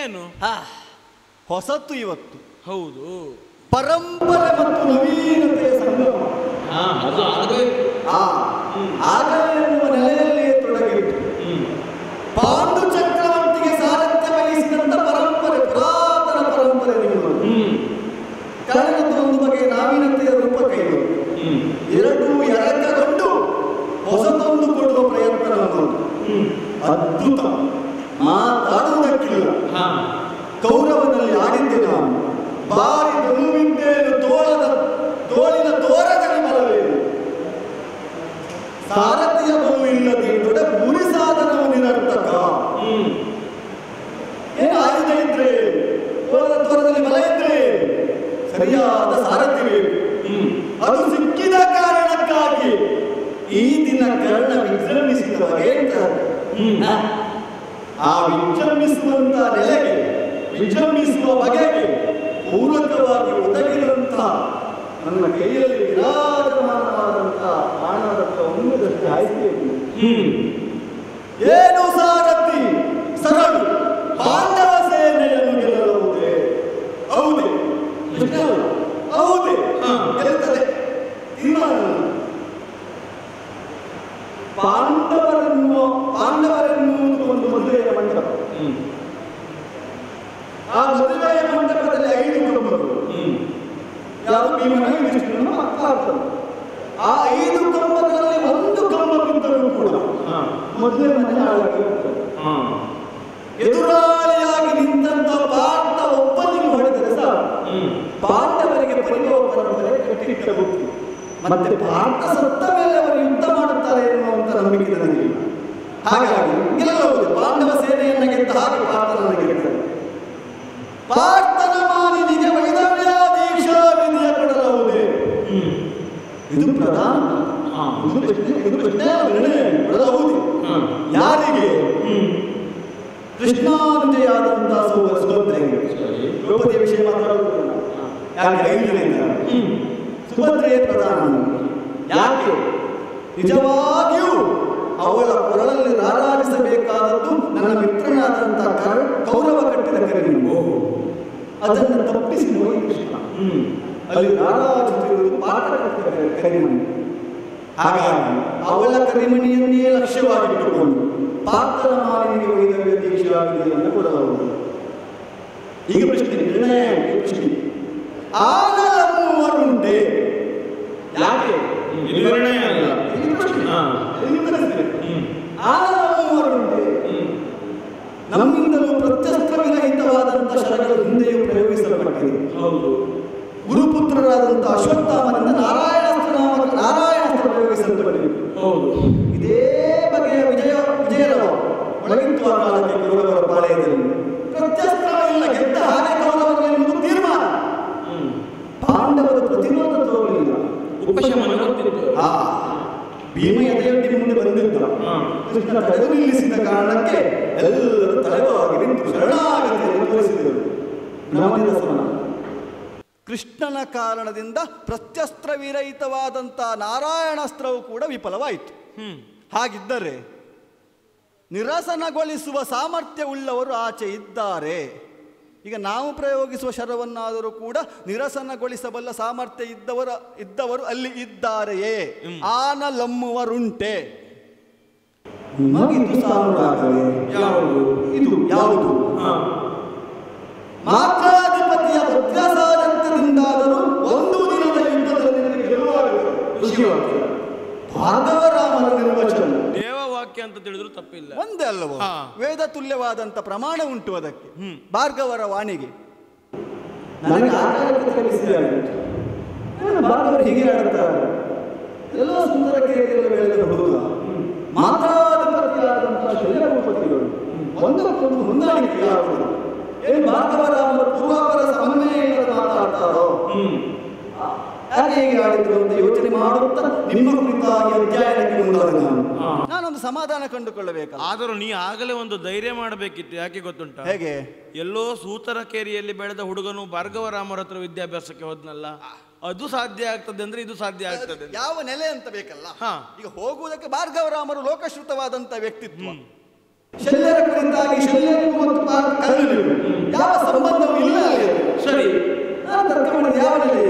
ಏನು ಹೊಸತ್ತು ಇವತ್ತು. ಹೌದು. ಪರಂಪರೆ ಮತ್ತು ನವೀನತೆಯ ಸಂಗಮ ಆಗಲೇ ಎನ್ನುವ ನೆಲೆಯಲ್ಲಿ ತೊಡಗಿತ್ತು ಪಾಂಡು ಚಕ್ರವರ್ತಿಗೆ ಸಾರಥ್ಯ ವಹಿಸಿದಂತ ಪರಂಪರೆ ಪುರಾತನ ಪರಂಪರೆ ನಿಮ್ಮದು. ಕಳೆದ ಒಂದು ಬಗೆಯ ನಾವೀನತೆಯ ರೂಪಕ ಇದು ಎರಡೂ ಎರಕಗೊಂಡು ಹೊಸತೊಂದು ಕೊಡುವ ಪ್ರಯತ್ನ ಅದ್ಭುತ. ಮಾತಾಡುವುದಕ್ಕಿಲ್ಲ. ಕೌರವನಲ್ಲಿ ಆಡಿದ್ದೆ ನಾನು. ಬಾರಿ ಧನುವಿದ್ದೇನು ತೋಳದ ತೋಳಿನ ತೋರದಲ್ಲಿ ಬರಲೇನು ಸಾರಥಿಯ ಬಹು ಇಲ್ಲದೆ ದೊಡ್ಡ ಗುರಿ ಸಾಧನವು ನಿರರ್ಥಕ. ಏನು ಆಯುಧ ಇದ್ರೆ? ತೋಳದ ತೋರದಲ್ಲಿ ಬಲ ಇದ್ರೆ ಸರಿಯಾದ ಸಾರಥಿ ಬೇಕು. ಅದು ಸಿಕ್ಕಿದ ಕಾರಣಕ್ಕಾಗಿ ಈ ದಿನ ಕರ್ಣ ವಿಜೃಂಭಿಸಿದ ಹೇಳ್ತಾರೆ? ಆ ವಿಜೃಂಭಿಸುವಂತ ನೆಲೆಗೆ ವಿಜೃಂಭಿಸುವ ಬಗೆಗೆ ಪೂರಕವಾಗಿ ಒದಗಿರುವಂತಹ ನನ್ನ ಕೈಯಲ್ಲಿ ವಿರಾಜಮಾನವಾದಂತಹ ಬಾಣರತ್ನ ಆಯ್ತು ಹ್ಮ್. ಏನು ಸಾರಥಿ ಸರಳು ಪಾಂಡವ ಸೇನೆಯನ್ನು ಗೆಲ್ಲಬಹುದೇ ಹೌದೇ ಗೆಲ್ಲಲ್ಲ. ಹೌದೇ ಗೆಲ್ತದೆ ತೀರ್ಮಾನ ಪಾಂಡವರನ್ನು ಪಾಂಡವರೆನ್ನುವುದು ಒಂದು ಮದುವೆಯ ಮಂಟಪ ಆ ಮದುವೆಯ ಮಂಟಪದಲ್ಲಿ ಐದು ಕುಟುಂಬಗಳು ಯಾರು ಭೀಮನ ವಿಷ್ಣುವಿನ ಮಕ್ಕಳಾಗ್ತದೆ ಆ ಐದು ಕಂಬಗಳಲ್ಲಿ ಒಂದು ಕಂಬ ಬಿದ್ದರೂ ಕೂಡ ಮದುವೆ ಮನೆ ಹಾಳಾಗಿ ಎದುರಾಳಿಯಾಗಿ ನಿಂತ ಪಾರ್ಥ ಒಬ್ಬನಿಗೆ ಹೊಡೆದರೆ ಸಹ ಪಾರ್ಥವರಿಗೆ ಪರಿಲೋಕ ಪರಂಪರೆ ಕಟ್ಟಿಟ್ಟ ಮತ್ತೆ ಪಾರ್ಥ ಸತ್ತ ಮೇಲೆ ಅವರು ಯುದ್ಧ ಮಾಡುತ್ತಾರೆ ಎನ್ನುವಂತ ನಂಬಿಕೆ ನನಗಿಲ್ಲ ಹಾಗಾಗಿ ಗೆಲ್ಲಬಹುದು ಪಾಂಡವ ಸೇನೆಯನ್ನ ಗೆದ್ದ ಹಾಗೆ ಪಾರ್ಥನನ್ನ ಗೆಲ್ತಾರೆ ಪಾರ್ಥನ ಮಾನಿನಿಗೆ ವೈದವ್ಯ ದೀಕ್ಷಾ ವಿಧಿಯ ಕೊಡಲಾವುದೇ ಇದು ಪ್ರಧಾನ ಇದು ಪ್ರಶ್ನೆ ಇದು ಪ್ರಶ್ನೆ ನಿರ್ಣಯ ಕೊಡಲಾವುದೇ ಯಾರಿಗೆ? ಸುಭದ್ರೆಗೆ. ದ್ರೌಪದಿಯ ವಿಷಯ ಮಾತಾಡೋದು ಯಾಕೆ ಸುಭದ್ರೆಯೇ ಪ್ರಧಾನ ಯಾಕೆ? ನಿಜವಾಗಿಯೂ ಅವಳ ಕೊರಳಲ್ಲಿ ರಾರಾಜಿಸಬೇಕಾದದ್ದು ನನ್ನ ಮಿತ್ರನಾದಂತಹ ಕರ್, ಕೌರವ ಕಟ್ಟಿದ ಕರಿಮಣಿ ಅದನ್ನು ತಪ್ಪಿಸಿ ಅಲ್ಲಿ ರಾರಾಜಿಸುತ್ತಿರುವುದು ಪಾಠ ಕಟ್ಟಿದ ಕರಿಮಣಿ. ಹಾಗಾಗಿ ಅವಳ ಕರಿಮಣಿಯನ್ನೇ ಲಕ್ಷ್ಯವಾಗಿಟ್ಟುಕೊಂಡು ಪಾತ್ರ ಮಾಲಿನಿಗೆ ವೈದವ್ಯ ದೀಕ್ಷಾವಿಧಿಯನ್ನು ಕೊಡಲಾಗುವುದು ಈಗ ಪ್ರಶ್ನೆ, ನಿರ್ಣಯ ಪ್ರಶ್ನೆ ಯಾಕೆ ಇದು ನಿರ್ಣಯ ಅಲ್ಲ ಇದು ಪ್ರಶ್ನೆ ಇದು ಪ್ರಶ್ನೆ. ಆಗಲನ್ನುವರುಂಟೆ ನಮ್ಮಿಂದಲೂ ಪ್ರತ್ಯಸ್ತ್ರವಿರಹಿತವಾದಂಥ ಶರಗಳು ಹಿಂದೆಯೂ ಪ್ರಯೋಗಿಸಲ್ಪಟ್ಟಿದೆ. ಹೌದು. ಗುರುಪುತ್ರರಾದಂಥ ಅಶ್ವತ್ಥಾಮನಿಂದ ನಾರಾಯಣಸ್ತ್ರ ನಾಮಕ ನಾರಾಯಣಾಸ್ತ್ರ ಪ್ರಯೋಗಿಸಲ್ಪಟ್ಟಿದೆ. ಹೌದು. ಇದೇ ಬಗೆಯ ವಿಜಯ ವಿಜಯರವ ಒಳಗಿತ್ತು ಆ ಕಾಲಕ್ಕೆ ಕೌರವರ ಪಾಳೆಯದಲ್ಲಿ. ಪ್ರತ್ಯಸ್ತ್ರವಿಲ್ಲ ಗೆದ್ದ ಹಾಗೆ ಕೌರವರು ಎನ್ನುವುದು ತೀರ್ಮಾನ. ಪಾಂಡವರು ಪ್ರತಿರೋಧ ತೋರಲಿಲ್ಲ. ಉಪಶಮನ ಕೃಷ್ಣ ತಡೆದು ನಿಲ್ಲಿಸಿದ ಕಾರಣಕ್ಕೆ ಎಲ್ಲರೂ ತಲೆವಾಗಿ ನಿಂತು ಶರಣಾಗತಿಯನ್ನು ತೋರಿಸಿದರು ಕೃಷ್ಣನ ಕಾರಣದಿಂದ ಪ್ರತ್ಯಸ್ತ್ರವಿರಹಿತವಾದಂಥ ನಾರಾಯಣಾಸ್ತ್ರವು ಕೂಡ ವಿಫಲವಾಯಿತು. ಹಾಗಿದ್ದರೆ ನಿರಸನಗೊಳಿಸುವ ಸಾಮರ್ಥ್ಯವುಳ್ಳವರು ಆಚೆ ಇದ್ದಾರೆ. ಈಗ ನಾವು ಪ್ರಯೋಗಿಸುವ ಶರವನ್ನಾದರೂ ಕೂಡ ನಿರಸನಗೊಳಿಸಬಲ್ಲ ಸಾಮರ್ಥ್ಯ ಇದ್ದವರ ಇದ್ದವರು ಅಲ್ಲಿ ಇದ್ದಾರೆಯೇ? ಆನಲಮ್ಮುವರುಂಟೆ. ನಿಮಗಿದು ಸಾನುರಾಗವೇ ಯಾವುದು? ಇದು ಯಾವುದು? ಮಾತ್ರಾಧಿಪತಿಯ ವ್ಯತ್ಯಾಸಾದಂತದಿಂದಾದರೂ ಒಂದು ದಿನದ ಯುದ್ಧದಲ್ಲಿ ನಿನಗೆ ಗೆಲುವಾಗುತ್ತದೆ ಭಾರ್ಗವರಾಮನ ನಿರ್ವಚನ. ದೇವವಾಕ್ಯ ಅಂತ ತಿಳಿದ್ರು ತಪ್ಪಿಲ್ಲ. ಒಂದೇ ಅಲ್ಲವೋ? ವೇದ ತುಲ್ಯವಾದಂತ ಪ್ರಮಾಣ ಉಂಟು ಅದಕ್ಕೆ. ಭಾರ್ಗವರ ವಾಣಿಗೆ. ನನಗೆ ಆಕಾರಕ್ಕೆ ಏನು ಭಾರ್ಗವರು ಹೀಗೆ ಆಡುತ್ತಾರೆ ಎಲ್ಲ ಸುಂದರ ಕೇರಿಯಲ್ಲಿ ಬೆಳೆದ ಹುಡುಗ ಮಾತಾಧಿಪತಿಯಾದಂತಹ ಭೂಪತಿಗಳು ಒಂದಕ್ಕೊಂದು ಹೊಂದಾಣಿಕೆಯಾಗುವುದು ಏನು ಭಾರ್ಗವರಾಮರ ಪೂರ್ವಾಪರ ಸಮನ್ವಯ ಇಲ್ಲದೆ ಮಾತಾಡ್ತಾರೋ ಯಾಕೆ ಹೀಗೆ ಆಡಿದ್ರು ಅಂತ ಯೋಚನೆ ಮಾಡುತ್ತಾ ನಿಮ್ಮ ಕುರಿತಾಗಿ ಅಧ್ಯಯನಕ್ಕೆ ಮುಂದಾದ ನಾನು. ನಾನೊಂದು ಸಮಾಧಾನ ಕಂಡುಕೊಳ್ಳಬೇಕು ಆದರೂ ನೀ ಆಗಲೇ ಒಂದು ಧೈರ್ಯ ಮಾಡಬೇಕಿತ್ತು ಯಾಕೆ ಗೊತ್ತುಂಟ? ಹೇಗೆ? ಎಲ್ಲೋ ಸೂತರ ಕೇರಿಯಲ್ಲಿ ಬೆಳೆದ ಹುಡುಗನು ಭಾರ್ಗವರಾಮರ ಹತ್ರ ವಿದ್ಯಾಭ್ಯಾಸಕ್ಕೆ ಹೋದ್ನಲ್ಲ. ಅದು ಸಾಧ್ಯ ಆಗ್ತದೆ ಅಂದ್ರೆ ಇದು ಸಾಧ್ಯ ಆಗ್ತದೆ ಯಾವ ನೆಲೆ ಅಂತ ಬೇಕಲ್ಲ. ಹಾ. ಈಗ ಹೋಗುವುದಕ್ಕೆ ಭಾರ್ಗವರಾಮರು ಲೋಕಶ್ರುತವಾದಂತ ವ್ಯಕ್ತಿತ್ವ. ಶಲ್ಯರ ಕುರಿತಾಗಿ ಶಲ್ಯರು ಮತ್ತು ಯಾವ ಸಂಬಂಧವೂ ಇಲ್ಲ. ಸರಿ. ನಾನು ತರ್ಕ ಮಾಡಿದ ಯಾವ ನೆಲೆ?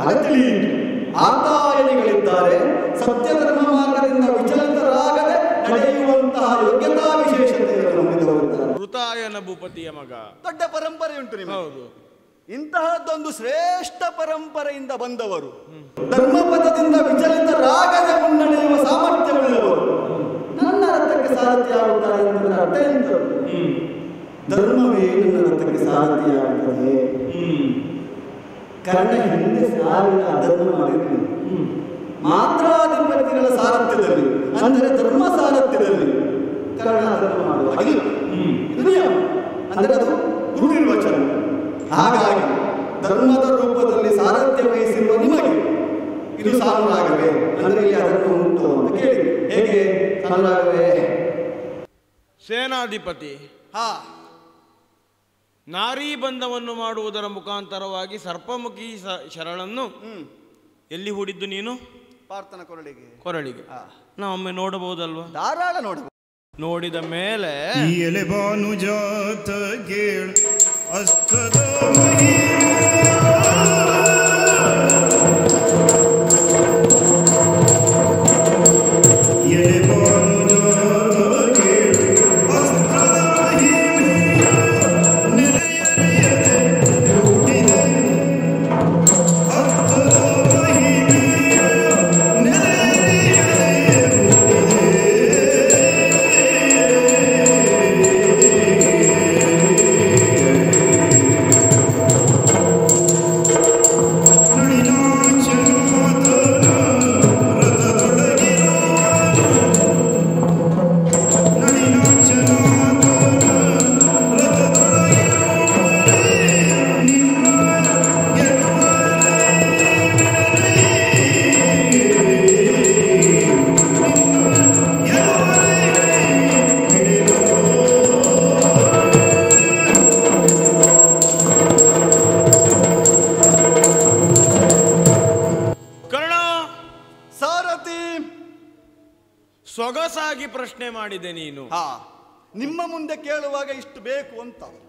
ಆಗ ತಿಳಿಯಿತು. ಆತಾಯನಿಗಳಿದ್ದಾರೆ ಸತ್ಯಧರ್ಮ ಮಾರ್ಗದಿಂದ ವಿಚಲಿತರಾಗದೆ ನಡೆಯುವಂತಹ ಯೋಗ್ಯತಾ ವಿಶೇಷತೆಯನ್ನು ಹೊಂದಿದವರು ಮೃತಾಯನ ಭೂಪತಿಯ ಮಗ. ದೊಡ್ಡ ಪರಂಪರೆ ಉಂಟು ನಿಮಗೆ. ಹೌದು. ಇಂತಹದ್ದೊಂದು ಶ್ರೇಷ್ಠ ಪರಂಪರೆಯಿಂದ ಬಂದವರು. ಧರ್ಮಪಥದಿಂದ ವಿಚಲಿತರಾಗದೆ ಮುನ್ನಡೆಯುವ ಸಾಮರ್ಥ್ಯವುಳ್ಳವರು. ನನ್ನ ರಥಕ್ಕೆ ಸಾರಥಿಯಾಗುತ್ತಾರೆ ಎಂಬುದರ ಅರ್ಥ ಧರ್ಮವೇ ನನ್ನ ರಥಕ್ಕೆ ಸಾರಥಿಯಾಗುತ್ತದೆ. ಕರ್ಣ ಹಿಂದೆ ಸಾರಿನ ಅಧರ್ಮ ಮಾಡಿರಲಿಲ್ಲ ಮಾತ್ರಾಧಿಪತಿಗಳ ಸಾರಥ್ಯದಲ್ಲಿ ಅಂದರೆ ಧರ್ಮ ಸಾರಥ್ಯದಲ್ಲಿ ಕರ್ಣ ಅಧರ್ಮ ಮಾಡುವ ಹಾಗಿಲ್ಲ ಅಂದರೆ ಅದು ಗುರು ನಿರ್ವಚನ ಹಾಗಾಗಿ ಧರ್ಮದ ರೂಪದಲ್ಲಿ ಸಾರಥ್ಯ ವಹಿಸಿರುವ ನಿಮಗೆ ಇದು ಸಾನುರಾಗವೇ ಅಂದರೆ ಇಲ್ಲಿ ಅದನ್ನು ಉಂಟು ಅಂತ ಕೇಳಿ ಹೇಗೆ? ಸಾನುರಾಗವೇ ಸೇನಾಧಿಪತಿ ಹಾ. ನಾರಿ ಬಂಧವನ್ನು ಮಾಡುವುದರ ಮುಖಾಂತರವಾಗಿ ಸರ್ಪಮುಖಿ ಶರಣನ್ನು ಹ್ಮ್. ಎಲ್ಲಿ ಹೂಡಿದ್ದು ನೀನು? ಪಾರ್ಥನ ಕೊರಳಿಗೆ. ಕೊರಳಿಗೆ. ಹಾ. ನಾವೊಮ್ಮೆ ನೋಡಬಹುದಲ್ವಾ? ಧಾರಾಳ ನೋಡಬಹುದು. ನೋಡಿದ ಮೇಲೆ ಎಲೆ ಭಾನುಜಾತ ಕೇಳ. Yeni boy.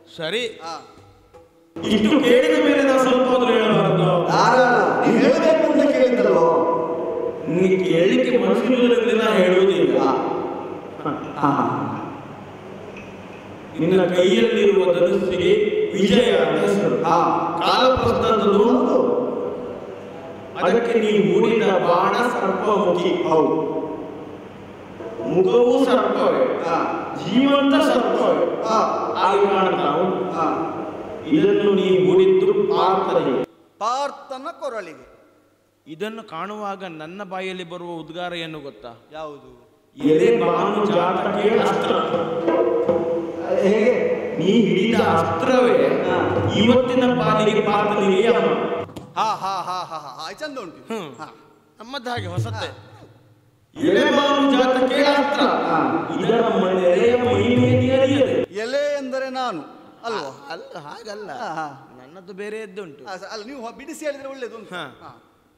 ಸರಿ. ಹಾ. ಇಷ್ಟು ಕೇಳಿದ ಮೇಲೆ ನಾನು ಸ್ವಲ್ಪ ಆದ್ರೂ ಹೇಳಬಾರ್ದು ಹೇಳಬೇಕು ಅಂತ ಕೇಳಿದ್ದಲ್ವೋ ನೀ ಕೇಳಲಿಕ್ಕೆ ಮನಸ್ಸಿಲ್ಲದೆ ನಾ ಹೇಳುವುದಿಲ್ಲ. ನಿನ್ನ ಕೈಯಲ್ಲಿರುವ ಧನಸ್ಸಿಗೆ ವಿಜಯ ಅಂತ ಹೆಸರು. ಕಾಲಪ್ರಸ್ಥದ್ದು ಅದಕ್ಕೆ ನೀ ಮೂಡಿದ ಬಾಣ ಸರ್ಪಮುಖಿ ಹೌದು ಮುಖವೂ ಸರ್ಪವೇ ಹಾ ಜೀವಂತ ಸರ್ಪವೇ ಹಾ ಹಾಗೆ ಕಾಣ್ತಾ ಉಂಟು. ಹಾ ಇದನ್ನು ನೀ ಹೂಡಿದ್ದು ಪಾರ್ಥನಿಗೆ ಕೊರಳಿಗೆ. ಇದನ್ನು ಕಾಣುವಾಗ ನನ್ನ ಬಾಯಲ್ಲಿ ಬರುವ ಉದ್ಗಾರ ಏನು ಗೊತ್ತಾ? ಯಾವುದು? ಎಲೆ ಬಾನು ಜಾತಕ್ಕೆ ಅಸ್ತ್ರ. ಹೇಗೆ? ನೀ ಹಿಡಿದ ಅಸ್ತ್ರವೇ ಇವತ್ತಿನ ಪಾಲಿಗೆ ಪಾತ್ರನಿಗೆ ಹಾ ಹಾ ಹಾ ಹಾ ಹಾ ಹಾ ಚಂದ ಉಂಟು. ನಮ್ಮದು ಹಾಗೆ ಹೊಸತೆ ಎಲೆ ಬಾನು ಜಾತಕ್ಕೆ ಅಸ್ತ್ರ. ಇದರ ಮನೆಯ ಮಹಿಮೆಯನ್ನು ಅರಿಯದೆ ಎಲೆ ಎಂದರೆ ನಾನು ಅಲ್ವಾ? ಅಲ್ಲ ಹಾಗಲ್ಲ. ಹಾ, ಹಾ. ನನ್ನದು ಬೇರೆ ಎದ್ದುಂಟು ಹಾ, ಸ- ಅಲ್ಲ ನೀವು ಬಿಡಿಸಿ ಹೇಳಿದ್ರೆ ಒಳ್ಳೇದು.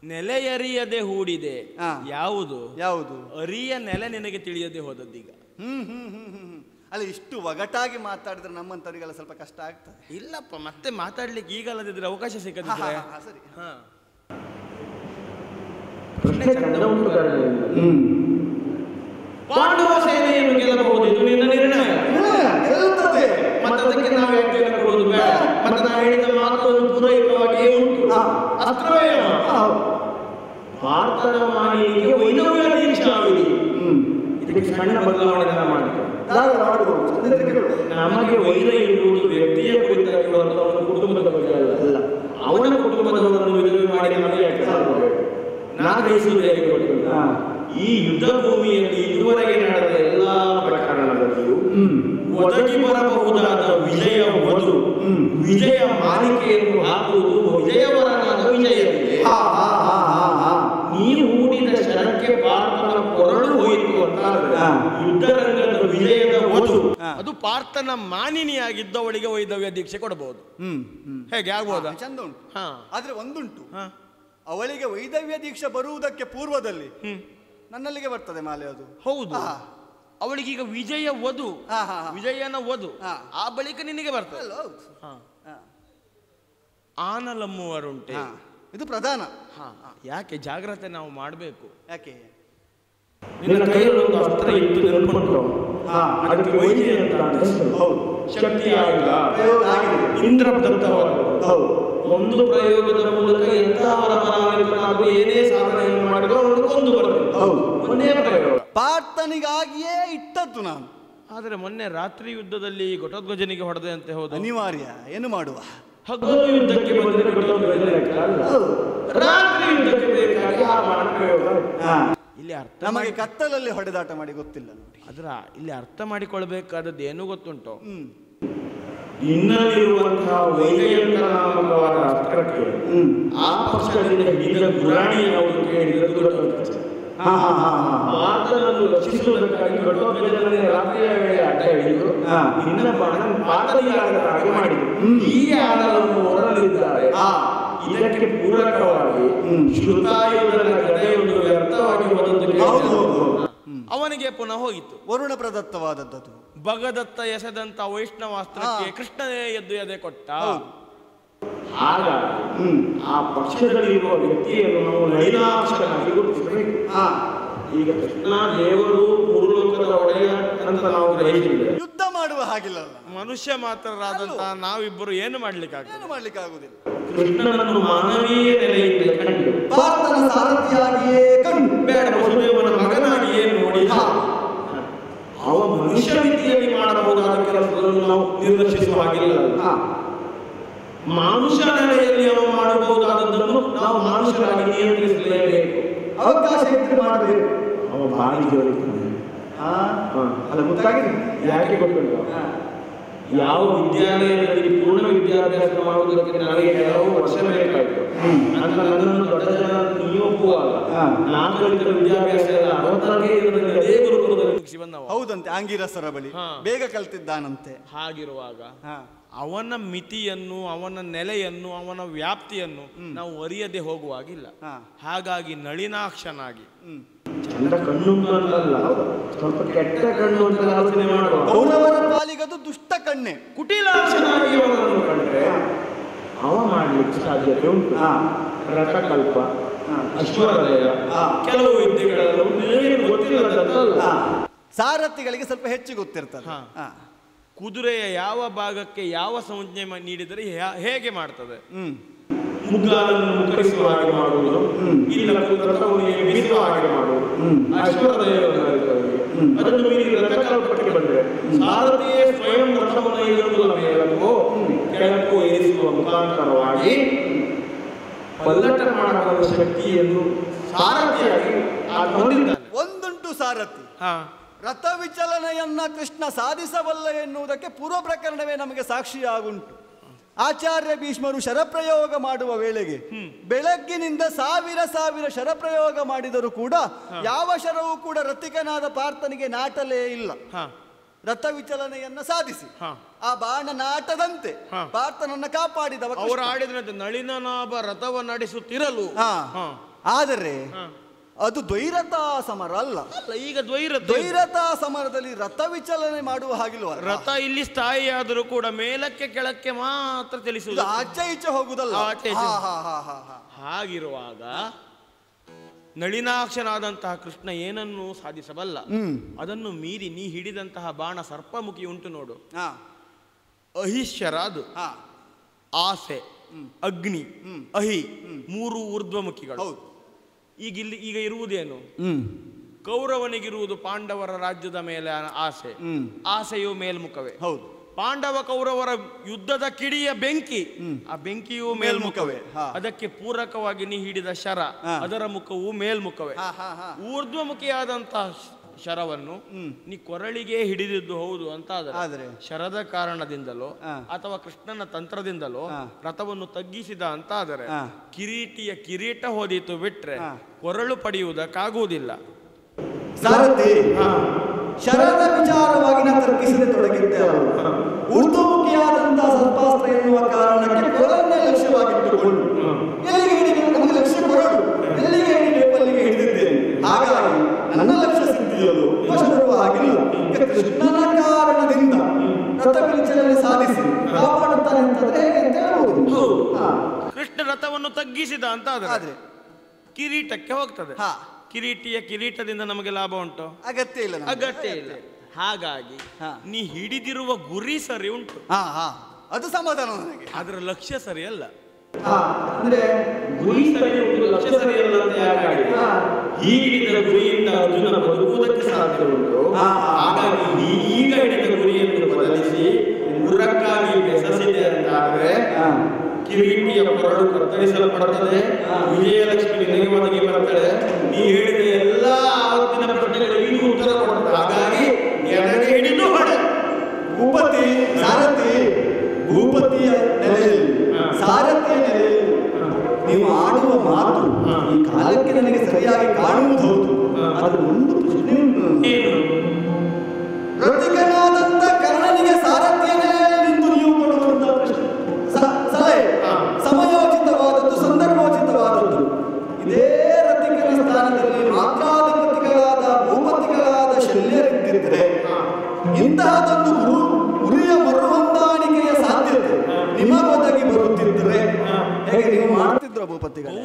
ನೆಲೆಯರಿಯದೆ ಹೂಡಿದೆ. ಹಾ. ಯಾವುದು? ಯಾವುದು? ಅರಿಯ ನೆಲೆ ನಿನಗೆ ತಿಳಿಯದೆ ಹೋದದ್ದೀಗ ಹ್ಮ್ ಹ್ಮ್ ಹ್ಮ್ ಹ್ಮ್ ಹ್ಮ್. ಅಲ್ಲ ಇಷ್ಟು ಒಗಟಾಗಿ ಮಾತಾಡಿದ್ರೆ ನಮ್ಮಂತವರಿಗೆಲ್ಲ ಸ್ವಲ್ಪ ಕಷ್ಟ ಆಗ್ತದೆ. ಇಲ್ಲಪ್ಪ ಮತ್ತೆ ಮಾತಾಡ್ಲಿಕ್ಕೆ ಈಗಲ್ಲದಿದ್ರೆ ಅವಕಾಶ ಹಾ, ಸರಿ. ಹಾ. ಪ್ರಶ್ನೆ ಚಂದ ಉಂಟು ಕರ್ಣ. ಹ್ಮ್ ಪಾಂಡವ ಸೇನೆಯನ್ನು ಗೆಲ್ಲಬಹುದು. ಇದು ನಿನ್ನ ನಿರ್ಣಯ. ಗೆಲ್ಲುತ್ತದೆ. ಮತ್ತೆ ಅದಕ್ಕೆ ನಾವು ವ್ಯಾಖ್ಯಾನ ಕೊಡುವುದು ಬೇಡ. ಮತ್ತೆ ನಾವು ಹೇಳಿದ ಮಾತುಗಳನ್ನು ಪೂರೈಕವಾಗಿ ಉಂಟು. ಯಮ. ಭಾರತದ ಮಾನಿಗೆ ವೈನವ್ಯ ಹ್ಮ್. ಇದಕ್ಕೆ ಸಣ್ಣ ಬದಲಾವಣೆ ಮಾಡಿದೆ ನಮಗೆ ವೈರ ಎನ್ನುವುದು ವ್ಯಕ್ತಿಯ ಕುರಿತಾಗಿ ಹೊರತು ಅವನ ಕುಟುಂಬದ ಬಗ್ಗೆ ಅಲ್ಲ. ಅವನ ಕುಟುಂಬದವರನ್ನು ವಿಧವೆ ಮಾಡಿ ನಮಗೆ ಯಾಕೆ ಸಾಕಬೇಕು? ನಾ ಗ್ರಹಿಸುವುದು ಹೇಗೆ? ಈ ಯುದ್ಧ ಭೂಮಿಯಲ್ಲಿ ಇದುವರೆಗೆ ನಡೆದ ಎಲ್ಲಾ ಪ್ರಕರಣಗಳಲ್ಲಿಯೂ ಒದಗಿ ಬರಬಹುದಾದ ವಿಜಯ ವಧು ವಿಜಯ ಮಾಲಿಕೆಯನ್ನು ಹಾಕುವುದು ವಿಜಯವರನಾದ ವಿಜಯವಿದೆ ನೀನು ಹೂಡಿದ ಶರಕ್ಕೆ ಪಾರ್ಥನ ಕೊರಳು ಹೋಯಿತು ಅಂತಾದ್ರೆ ಯುದ್ಧ ರಂಗದ ವಿಜಯದ ವಧು ಹಾ. ಅದು ಪಾರ್ಥನ ಮಾನಿನಿಯಾಗಿದ್ದವಳಿಗೆ ವೈದವ್ಯ ದೀಕ್ಷೆ ಕೊಡಬಹುದು. ಹೇಗೆ ಆಗ್ಬೋದಾ? ಚಂದ ಉಂಟು. ಹಾ. ಆದ್ರೆ ಒಂದುಂಟು. ಅವಳಿಗೆ ವೈದವ್ಯ ದೀಕ್ಷೆ ಬರುವುದಕ್ಕೆ ಪೂರ್ವದಲ್ಲಿ ನನ್ನಲ್ಲಿಗೆ ಬರ್ತದೆ ಮಾಲೆ ಅದು. ಹೌದು. ಅವಳಿಗೆ ಅವಳಿಗೀಗ ವಿಜಯ ವಧು. ಹಾ, ಹಾ, ಹಾ. ವಿಜಯನ ವಧು. ಹಾ. ಆ ಬಳಿಕ ನಿನಗೆ ಬರ್ತದೆ. ಆನಲಮ್ಮುವರುಂಟೆ. ಹಾ. ಇದು ಪ್ರಧಾನ. ಹಾ. ಯಾಕೆ ಜಾಗ್ರತೆ ನಾವು ಮಾಡಬೇಕು? ಯಾಕೆ? ನಿನ್ನ ಕೈಯಲ್ಲಿ ಒಂದು ಅಸ್ತ್ರ ಇತ್ತು ನೆನಪುಂಟು. ಹಾ. ಅದಕ್ಕೆ ವೈದ್ಯ ಅಂತ ಹೌದು. ಶಕ್ತಿ ಆಗಿಲ್ಲ ಇಂದ್ರ ದತ್ತವಾದ ಹೌದು. ಒಂದು ಪ್ರಯೋಗದ ಮೂಲಕ ಎಂತಹವರ ಪರಾಮಿತನಾದರೂ ಏನೇ ಸಾಧನೆಯನ್ನು ಮಾಡಿದ್ರು ಅವನು ಕೊಂದು ಬರಬೇಕು. ಹೌದು. ಒಂದೇ ಪ್ರಯೋಗ. ಪಾರ್ಥನಿಗಾಗಿಯೇ ಇಟ್ಟದ್ದು ನಾನು. ಆದರೆ ಮೊನ್ನೆ ರಾತ್ರಿ ಯುದ್ಧದಲ್ಲಿ ಘಟೋದ್ಗಜನಿಗೆ ಹೊಡೆದೆ ಅಂತ ಹೋದ ಅನಿವಾರ್ಯ ಏನು ಮಾಡುವ? ಹಗಲು ಯುದ್ಧಕ್ಕೆ ಬಂದರೆ ರಾತ್ರಿ ಯುದ್ಧಕ್ಕೆ ಬೇಕಾಗಿ ಆ ಬಾಣ ಪ್ರಯೋಗ ಹಾ. ಇಲ್ಲಿ ಅರ್ಥ ನಮಗೆ ಮಾಡಿ ಕತ್ತಲಲ್ಲಿ ಹೊಡೆದಾಟ ಮಾಡಿ ಗೊತ್ತಿಲ್ಲ ನೋಡಿ. ಅದರ ಇಲ್ಲಿ ಅರ್ಥ ಮಾಡಿಕೊಳ್ಬೇಕಾದದ್ದು ಏನು ಗೊತ್ತುಂಟು. ಹ್ಮ್. ಇನ್ನಲ್ಲಿರುವಂತಹ ವೈಜಯಂತರ ನಾಮಕವಾದ ಆ ಪಕ್ಷದಿಂದ ಹಿಡಿದ ಗುರಾಣಿ ಅವರು ಕೇಳಿದ ಮಾತನನ್ನು ರಕ್ಷಿಸುವುದಕ್ಕಾಗಿ ಘಟೋದ್ಗಜನಲ್ಲಿ ರಾತ್ರಿಯ ವೇಳೆ ಅಡ್ಡ ಹಿಡಿದು ಹಾ. ನಿನ್ನ ಬಾಣ ಪಾತನಿಯಾಗದ ಹಾಗೆ ಮಾಡಿದ್ರು. ಹೀಗೆ ಆಡಲನ್ನು ಹೊರಲಿದ್ದಾರೆ. ಇದಕ್ಕೆ ಪೂರಕವಾಗಿ ಹ್ಮ್. ಶ್ರುತಾಯುಧನ ಗದೆಯೊಂದು ವ್ಯರ್ಥವಾಗಿ. ಅವನಿಗೆ ಪುನಃ ಹೋಯಿತು. ವರುಣ ಪ್ರದತ್ತವಾದದ್ದು ಭಗದತ್ತ ಎಸೆದಂತ ವೈಷ್ಣವಾಸ್ತ್ರಕ್ಕೆ. ಕೃಷ್ಣನೇ ಎದ್ದು ಎದೆ ಕೊಟ್ಟ. ಆಗ ಆ ಪಕ್ಷದಲ್ಲಿರುವ ವ್ಯಕ್ತಿಯನ್ನು ನಾವು ನಳಿನಾಕ್ಷನಾಗಿ ಗುರುತಿಸಬೇಕು. ಈಗ ಕೃಷ್ಣ ದೇವರು ಮುರುಲೋಕದ ಒಡೆಯ ಅಂತ ನಾವು ಗ್ರಹಿಸಿದ್ದೇವೆ. ಯುದ್ಧ ಮಾಡುವ ಹಾಗಿಲ್ಲ ಮನುಷ್ಯ ಮಾತ್ರರಾದಂತಹ ನಾವಿಬ್ಬರು ಏನು ಮಾಡ್ಲಿಕ್ಕೆ ಏನು ಮಾಡ್ಲಿಕ್ಕೆ ಆಗುದಿಲ್ಲ ಕೃಷ್ಣನನ್ನು ಮಾನವೀಯ ನೆಲೆಯಿಂದ ಕಂಡು. ಭಾರತನ ಸಾರಥಿಯಾಗಿಯೇ ಕಂಡು. ಬೇಡ ವಸುದೇವನ ಮಗನಾಗಿಯೇ ನೋಡಿ. ಅವ ಮನುಷ್ಯ ರೀತಿಯಲ್ಲಿ ಮಾಡಬಹುದಾದ ಕೆಲಸಗಳನ್ನು ನಾವು ನಿರ್ಲಕ್ಷಿಸುವ ಹಾಗಿಲ್ಲ. ಮಾನುಷ ನೆಲೆಯಲ್ಲಿ ಅವ ಮಾಡಬಹುದಾದದ್ದನ್ನು ನಾವು ಮಾನುಷರಾಗಿ ನಿಯಂತ್ರಿಸಲೇಬೇಕು. ಅವಕಾಶ ಇದ್ರೆ ಮಾಡಬೇಕು. ಅವ ಹಾ. ಅಲ್ಲ ಗೊತ್ತಾಗಿದೆ? ಯಾಕೆ ಗೊತ್ತಿಲ್ಲ. ಯಾವ ವಿದ್ಯಾಲಯದಲ್ಲಿ ಪೂರ್ಣ ವಿದ್ಯಾಭ್ಯಾಸ ಮಾಡುವುದಕ್ಕೆ ನನಗೆ ಕೆಲವು ವರ್ಷ ಬೇಕಾಯಿತು. ಅಂತ ನನ್ನನ್ನು ದೊಡ್ಡ ಜನ ನಿಯೋಗುವಾಗ. ನಾನು ಕಲಿತ ವಿದ್ಯಾಭ್ಯಾಸ ಎಲ್ಲ ಇರುವುದರಲ್ಲಿ ಅದೇ ಗುರುಕುಲದಲ್ಲಿ ಮುಗಿಸಿ ಬಂದವ ಹೌದಂತೆ ಆಂಗಿರಸರ ಬಳಿ. ಬೇಗ ಕಲ್ತಿದ್ದಾನಂತೆ. ಹಾಗಿರುವಾಗ ಹಾ. ಅವನ ಮಿತಿಯನ್ನು ಅವನ ನೆಲೆಯನ್ನು ಅವನ ವ್ಯಾಪ್ತಿಯನ್ನು ನಾವು ಅರಿಯದೆ ಹೋಗುವಾಗಿಲ್ಲ. ಹಾಗಾಗಿ ನಳಿನಾಕ್ಷನಾಗಿ. ಹ್ಮ್. ಚಂದ ಕಣ್ಣು ಸ್ವಲ್ಪ ಕೆಟ್ಟ ಕಣ್ಣು ಅಂತ ಆಲೋಚನೆ ಮಾಡುವ. ಪಾಲಿಗದು ದುಷ್ಟ ಕಣ್ಣೆ. ಕುಟಿಲಾಕ್ಷನಾಗಿ ಅವನನ್ನು ಕಂಡ್ರೆ ಅವ ಮಾಡ್ಲಿಕ್ಕೆ ಸಾಧ್ಯತೆ ಉಂಟು. ರಥಕಲ್ಪ ಹಾ. ಅಶ್ವರದಯ ಕೆಲವು ವಿದ್ಯೆಗಳನ್ನು ಹಾ. ಸಾರಥಿಗಳಿಗೆ ಸ್ವಲ್ಪ ಹೆಚ್ಚು ಗೊತ್ತಿರ್ತದೆ. ಕುದುರೆಯ ಯಾವ ಭಾಗಕ್ಕೆ ಯಾವ ಸಂಜ್ಞೆ ನೀಡಿದರೆ ಹೇಗೆ ಮಾಡ್ತದೆ? ಹ್ಮ್. ಮುಗ್ಗಾಲನ್ನು ಮುಖರಿಸುವ ಹಾಗೆ ಮಾಡುವುದು ಇಲ್ಲ ರಥವನ್ನು ಮಾಡುವುದು. ಅರಿತವರಿಗೆ. ಅದನ್ನು ಮೀರಿ ರಥಕಲ್ಪಕ್ಕೆ ಬಂದರೆ ಸಾರಥಿಯೇ ಸ್ವಯಂ ರಥವನ್ನು ಮೇಲಕ್ಕೂ ಕೆಳಕ್ಕೂ ಏರಿಸುವ ಮುಖಾಂತರವಾಗಿ ಪಲ್ಲಟ ಮಾಡಬಲ್ಲ ಶಕ್ತಿಯನ್ನು ಸಾರಥಿಯಾಗಿ ಒಂದುಂಟು ಸಾರಥಿ. ಹಾ. ರಥ ವಿಚಲನೆಯನ್ನ ಕೃಷ್ಣ ಸಾಧಿಸಬಲ್ಲ ಎನ್ನುವುದಕ್ಕೆ ಪೂರ್ವ ಪ್ರಕರಣವೇ ನಮಗೆ ಸಾಕ್ಷಿಯಾಗುಂಟು. ಆಚಾರ್ಯ ಭೀಷ್ಮರು ಶರಪ್ರಯೋಗ ಮಾಡುವ ವೇಳೆಗೆ ಬೆಳಗ್ಗಿನಿಂದ ಸಾವಿರ ಸಾವಿರ ಶರಪ್ರಯೋಗ ಮಾಡಿದರೂ ಕೂಡ ಯಾವ ಶರವೂ ಕೂಡ ರಥಿಕನಾದ ಪಾರ್ಥನಿಗೆ ನಾಟಲೇ ಇಲ್ಲ. ಹಾ ರಥ ವಿಚಲನೆಯನ್ನ ಸಾಧಿಸಿ. ಆ ಬಾಣ ನಾಟದಂತೆ. ಪಾರ್ಥನನ್ನ ಕಾಪಾಡಿದವ. ಅವರು ಆಡಿದ್ರಂತೆ ನಳಿನನಾಭ ರಥವ ನಡೆಸುತ್ತಿರಲು. ಆದರೆ. ಅದು ದ್ವೈರಥ ಸಮರ ಅಲ್ಲ ಈಗ ದ್ವೈರ ದ್ವೈರಥ ಸಮರದಲ್ಲಿ ರಥ ವಿಚಲನೆ ಮಾಡುವ ಹಾಗಿಲ್ವ ರಥ ಇಲ್ಲಿ ಸ್ಥಾಯಿಯಾದರೂ ಕೂಡ ಮೇಲಕ್ಕೆ ಕೆಳಕ್ಕೆ ಮಾತ್ರ ತಿಳಿಸುವುದು ಚಲಿಸುವುದು ಆಚೆ ಈಚೆ ಹೋಗುದಲ್ಲ. ಹಾಗಿರುವಾಗ ನಳಿನಾಕ್ಷನಾದಂತಹ ಕೃಷ್ಣ ಏನನ್ನು ಸಾಧಿಸಬಲ್ಲ. ಅದನ್ನು ಮೀರಿ ನೀ ಹಿಡಿದಂತಹ ಬಾಣ ಸರ್ಪಮುಖಿ ಉಂಟು ನೋಡು. ಅದು ಹಾ, ಆಸೆ ಅಗ್ನಿ ಅಹಿ ಮೂರು ಊರ್ಧ್ವಮುಖಿಗಳು. ಹೌದು. ಈಗ ಇಲ್ಲಿ ಈಗ ಇರುವುದೇನು? ಕೌರವನಿಗಿರುವುದು ಪಾಂಡವರ ರಾಜ್ಯದ ಮೇಲೆ ಆಸೆ. ಆಸೆಯು ಮೇಲ್ಮುಖವೇ. ಹೌದು. ಪಾಂಡವ ಕೌರವರ ಯುದ್ಧದ ಕಿಡಿಯ ಬೆಂಕಿ ಆ ಬೆಂಕಿಯು ಮೇಲ್ಮುಖವೇ. ಅದಕ್ಕೆ ಪೂರಕವಾಗಿ ನೀ ಹಿಡಿದ ಶರ. ಅದರ ಮುಖವು ಮೇಲ್ಮುಖವೇ. ಊರ್ಧ್ವಮುಖಿಯಾದಂತಹ ಶರವನ್ನು ನೀ ಕೊರಳಿಗೆ ಹಿಡಿದಿದ್ದು ಹೌದು ಅಂತ ಆದ್ರೆ? ಶರದ ಕಾರಣದಿಂದಲೋ ಅಥವಾ ಕೃಷ್ಣನ ತಂತ್ರದಿಂದಲೋ. ರಥವನ್ನು ತಗ್ಗಿಸಿದ ಅಂತ ಆದರೆ. ಕಿರೀಟಿಯ ಕಿರೀಟ ಹೋದಿತು ಬಿಟ್ರೆ. ಕೊರಳು ಪಡೆಯುವುದಕ್ಕಾಗುವುದಿಲ್ಲ ಶರಣ ವಿಚಾರವಾಗಿ ನಾನು ತರ್ಕಿಸದೆ ತೊಡಗಿದ್ದೆ ಅವರು ಉರ್ದು ಮುಖಿಯಾದಂತಹ ಸರ್ಪಾಸ್ತ್ರ ಎನ್ನುವ ಕಾರಣಕ್ಕೆ ಕೊರನ್ನೇ ಲಕ್ಷ್ಯವಾಗಿಟ್ಟುಕೊಂಡು ಎಲ್ಲಿಗೆ ಹಿಡಿದು ನಮಗೆ ಲಕ್ಷ್ಯ ಕೊರಡು ಎಲ್ಲಿಗೆ ಹಿಡಿಬೇಕು ಅಲ್ಲಿಗೆ ಹಿಡಿದಿದ್ದೇನೆ ಹಾಗಾಗಿ ನನ್ನ ಲಕ್ಷ್ಯ ಸಿದ್ಧಿಯದು ಶರಣರು ಆಗಿಲ್ಲ ಕೃಷ್ಣನ ಕಾರಣದಿಂದ ರಥ ಸಾಧಿಸಿ ಕಾಪಾಡುತ್ತಾನೆ ಅಂತಂದ್ರೆ ಹೇಗೆ ಅಂತ ಹೇಳಬಹುದು. ಕೃಷ್ಣ ರಥವನ್ನು ತಗ್ಗಿಸಿದ ಅಂತ ಆದ್ರೆ ಕಿರೀಟಕ್ಕೆ ಹೋಗ್ತದೆ. ಹಾ. ಕಿರೀಟಿಯ ಕಿರೀಟದಿಂದ ನಮಗೆ ಲಾಭ ಉಂಟು? ಅಗತ್ಯ ಇಲ್ಲ. ಅಗತ್ಯ ಇಲ್ಲ. ಹಾಗಾಗಿ ಹಾ. ನೀ ಹಿಡಿದಿರುವ ಗುರಿ ಸರಿ ಉಂಟು. ಹಾ ಹಾ. ಅದು ಸಮಾಧಾನ ನನಗೆ. ಅದರ ಲಕ್ಷ್ಯ ಸರಿ ಅಲ್ಲ ಹಾ ಅಂದ್ರೆ ಗುರಿ ಸರಿ ಉಂಟು ಲಕ್ಷ್ಯ ಸರಿಯಲ್ಲ ಅಂತ ಯಾಕೆ ಆಗಿದೆ ಹೀಗಿಡಿದ ಗುರಿಯಿಂದ ಅರ್ಜುನ ಬದುಕುವುದಕ್ಕೆ ಸಾಧ್ಯ ಉಂಟು. ಹಾಗಾಗಿ ಈ- ಈಗ ಹಿಡಿದ ಗುರಿಯನ್ನು ಬದಲಿಸಿ ಗುರಕ್ಕಾಗಿ ಬೆಸಸಿದೆ ಅಂತಾದ್ರೆ ಕಿರೀಟಿಯ ಕೊರಳು ಕತ್ತರಿಸಲ್ಪಡುತ್ತದೆ ವಿಜಯಲಕ್ಷ್ಮಿ ಒದಗಿ ಬರ್ತಾಳೆ ನೀ ಹೇಳಿದ ಎಲ್ಲಾ ಆವತ್ತಿನ ಪ್ರಶ್ನೆಗಳಿಗೆ ನೀನು ಉತ್ತರ ಕೊಡುತ್ತೆ ಹಾಗಾಗಿ ಎರಡನೇ ಹಿಡಿದು ಹೊಡೆ. ಭೂಪತಿ ಸಾರಥಿ ಭೂಪತಿಯ ನೆಲೆಯಲ್ಲಿ ಸಾರಥಿಯ ನೆಲೆಯಲ್ಲಿ ನೀವು ಆಡುವ ಮಾತು ಈ ಕಾಲಕ್ಕೆ ನನಗೆ ಸರಿಯಾಗಿ ಕಾಣುವುದು ಹೌದು. ಅದು ಒಂದು ಪ್ರಶ್ನೆ. ಏನು?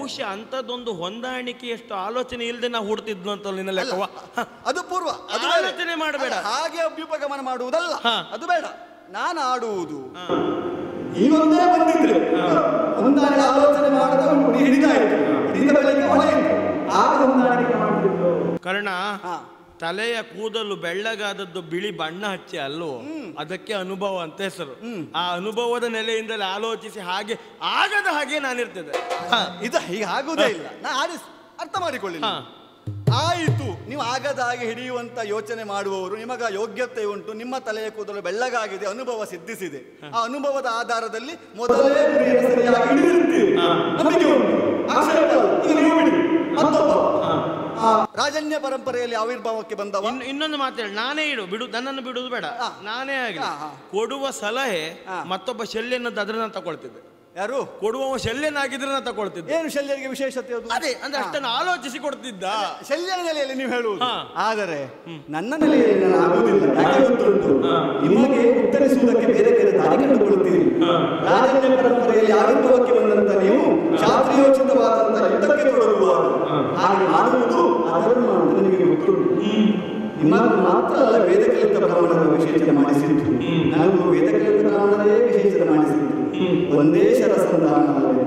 ಬಹುಶಃ ಅಂತದೊಂದು ಹೊಂದಾಣಿಕೆಯಷ್ಟು ಆಲೋಚನೆ ಇಲ್ಲದೆ ನಾವು ಹುಡ್ತಿದ್ವು ಅಂತ ನಿನ್ನ ಲೆಕ್ಕವ? ಅದು ಪೂರ್ವ ಅದು. ಆಲೋಚನೆ ಮಾಡಬೇಡ. ಹಾಗೆ ಅಭ್ಯುಪಗಮನ ಮಾಡುವುದಲ್ಲ. ಅದು ಬೇಡ. ನಾನು ಆಡುವುದು. ಈಗೊಂದೇ ಬಂದಿದ್ರೆ ಹೊಂದಾಣಿಕೆ ಆಲೋಚನೆ ಮಾಡದ ಹುಡಿ ಹಿಡಿದಾಯ್ತು ಹಿಡಿದ ಬಳಿಕ ಹೊಳೆಯಿತು ಆಗ ಹೊಂದಾಣಿಕೆ ಮಾಡ್ತಿದ್ರು ಕರ್ಣ ಹಾ ತಲೆಯ ಕೂದಲು ಬೆಳ್ಳಗಾದದ್ದು ಬಿಳಿ ಬಣ್ಣ ಹಚ್ಚಿ ಅಲ್ಲೋ ಅದಕ್ಕೆ ಅನುಭವ ಅಂತ ಹೆಸರು. ಆ ಅನುಭವದ ನೆಲೆಯಿಂದಲೇ ಆಲೋಚಿಸಿ ಹಾಗೆ ಆಗದ ಹಾಗೆ ನಾನಿರ್ತದೆ. ಇದು ಹೀಗೆ ಆಗೋದೇ ಇಲ್ಲ. ನಾ ಅರ್ಥ ಮಾಡಿಕೊಳ್ಳಿ ಆಯಿತು ನೀವು ಆಗದ ಹಾಗೆ ಹಿಡಿಯುವಂತ ಯೋಚನೆ ಮಾಡುವವರು ನಿಮಗ ಯೋಗ್ಯತೆ ಉಂಟು ನಿಮ್ಮ ತಲೆಯ ಕೂದಲು ಬೆಳ್ಳಗಾಗಿದೆ ಅನುಭವ ಸಿದ್ಧಿಸಿದೆ. ಆ ಅನುಭವದ ಆಧಾರದಲ್ಲಿ ಮೊದಲೇ ಸರಿಯಾಗಿ ರಾಜನ್ಯ ಪರಂಪರೆಯಲ್ಲಿ ಆವಿರ್ಭಾವಕ್ಕೆ ಬಂದವ? ಇನ್ನು ಇನ್ನೊಂದು ಮಾತೇಳಿ ನಾನೇ ಇಡು. ಬಿಡು ನನ್ನನ್ನು ಬಿಡುದು ಬೇಡ. ನಾನೇ ಆಗಲಿ. ಕೊಡುವ ಸಲಹೆ. ಮತ್ತೊಬ್ಬ ಶಲ್ಯನದ್ದು ಅದ್ರ ನಾನು ತಗೊಳ್ತಿದ್ದೆ. ಯಾರು? ಕೊಡುವವ ಶಲ್ಯನಾಗಿದ್ರೆ ನಾ ತಗೊಳ್ತಿದ್ದೆ. ಏನು ಶಲ್ಯನಿಗೆ ವಿಶೇಷತೆ ಅದು? ಅದೇ ಅಂದ್ರೆ ಅಷ್ಟನ್ನು ಆಲೋಚಿಸಿ ಕೊಡ್ತಿದ್ದ. ಶಲ್ಯನ ನೆಲೆಯಲ್ಲಿ ನೀವು ಹೇಳುವುದು. ಆದರೆ ನನ್ನ ನೆಲೆಯಲ್ಲಿ ನಾನು ಆಗುವುದಿಲ್ಲ. ಯಾಕೆ ಗೊತ್ತುಂಟು? ನಿಮಗೆ ಉತ್ತರಿಸುವುದಕ್ಕೆ ಬೇರೆ ಬೇರೆ ದಾರಿ ಕಂಡುಕೊಳ್ಳುತ್ತೀರಿ. ರಾಜನ್ಯ ಪರಂಪರೆಯಲ್ಲಿ ಆವಿರ್ಭಾವಕ್ಕೆ ಬಂದಂತ ನೀವು ಶಾಸ್ತ್ರೀಯೋಚಿತವಾದಂತಹ ಯುದ್ಧಕ್ಕೆ ತೊಡಗುವಾಗ ಹಾಗೆ ಮಾಡುವುದು ಅದನ್ನು ಅಂತ ನಿಮಗೆ ಗೊತ್ತುಂಟು. ನಿಮ್ಮನ್ನು ಮಾತ್ರ ಅಲ್ಲ ವೇದ ಕಲಿತ ಬ್ರಾಹ್ಮಣರ ವಿಶೇಷತೆ ಮಾಡಿಸಿದ್ದು. ನಾನು ವೇದ ಕಲಿತ ಬ್ರಾಹ್ಮಣರೇ ವಿಶೇಷತೆ ಮಾಡಿಸಿದ್ದು. ಒಂದೇ ಶರಸಂಧಾನ ಅಲ್ಲವೇ?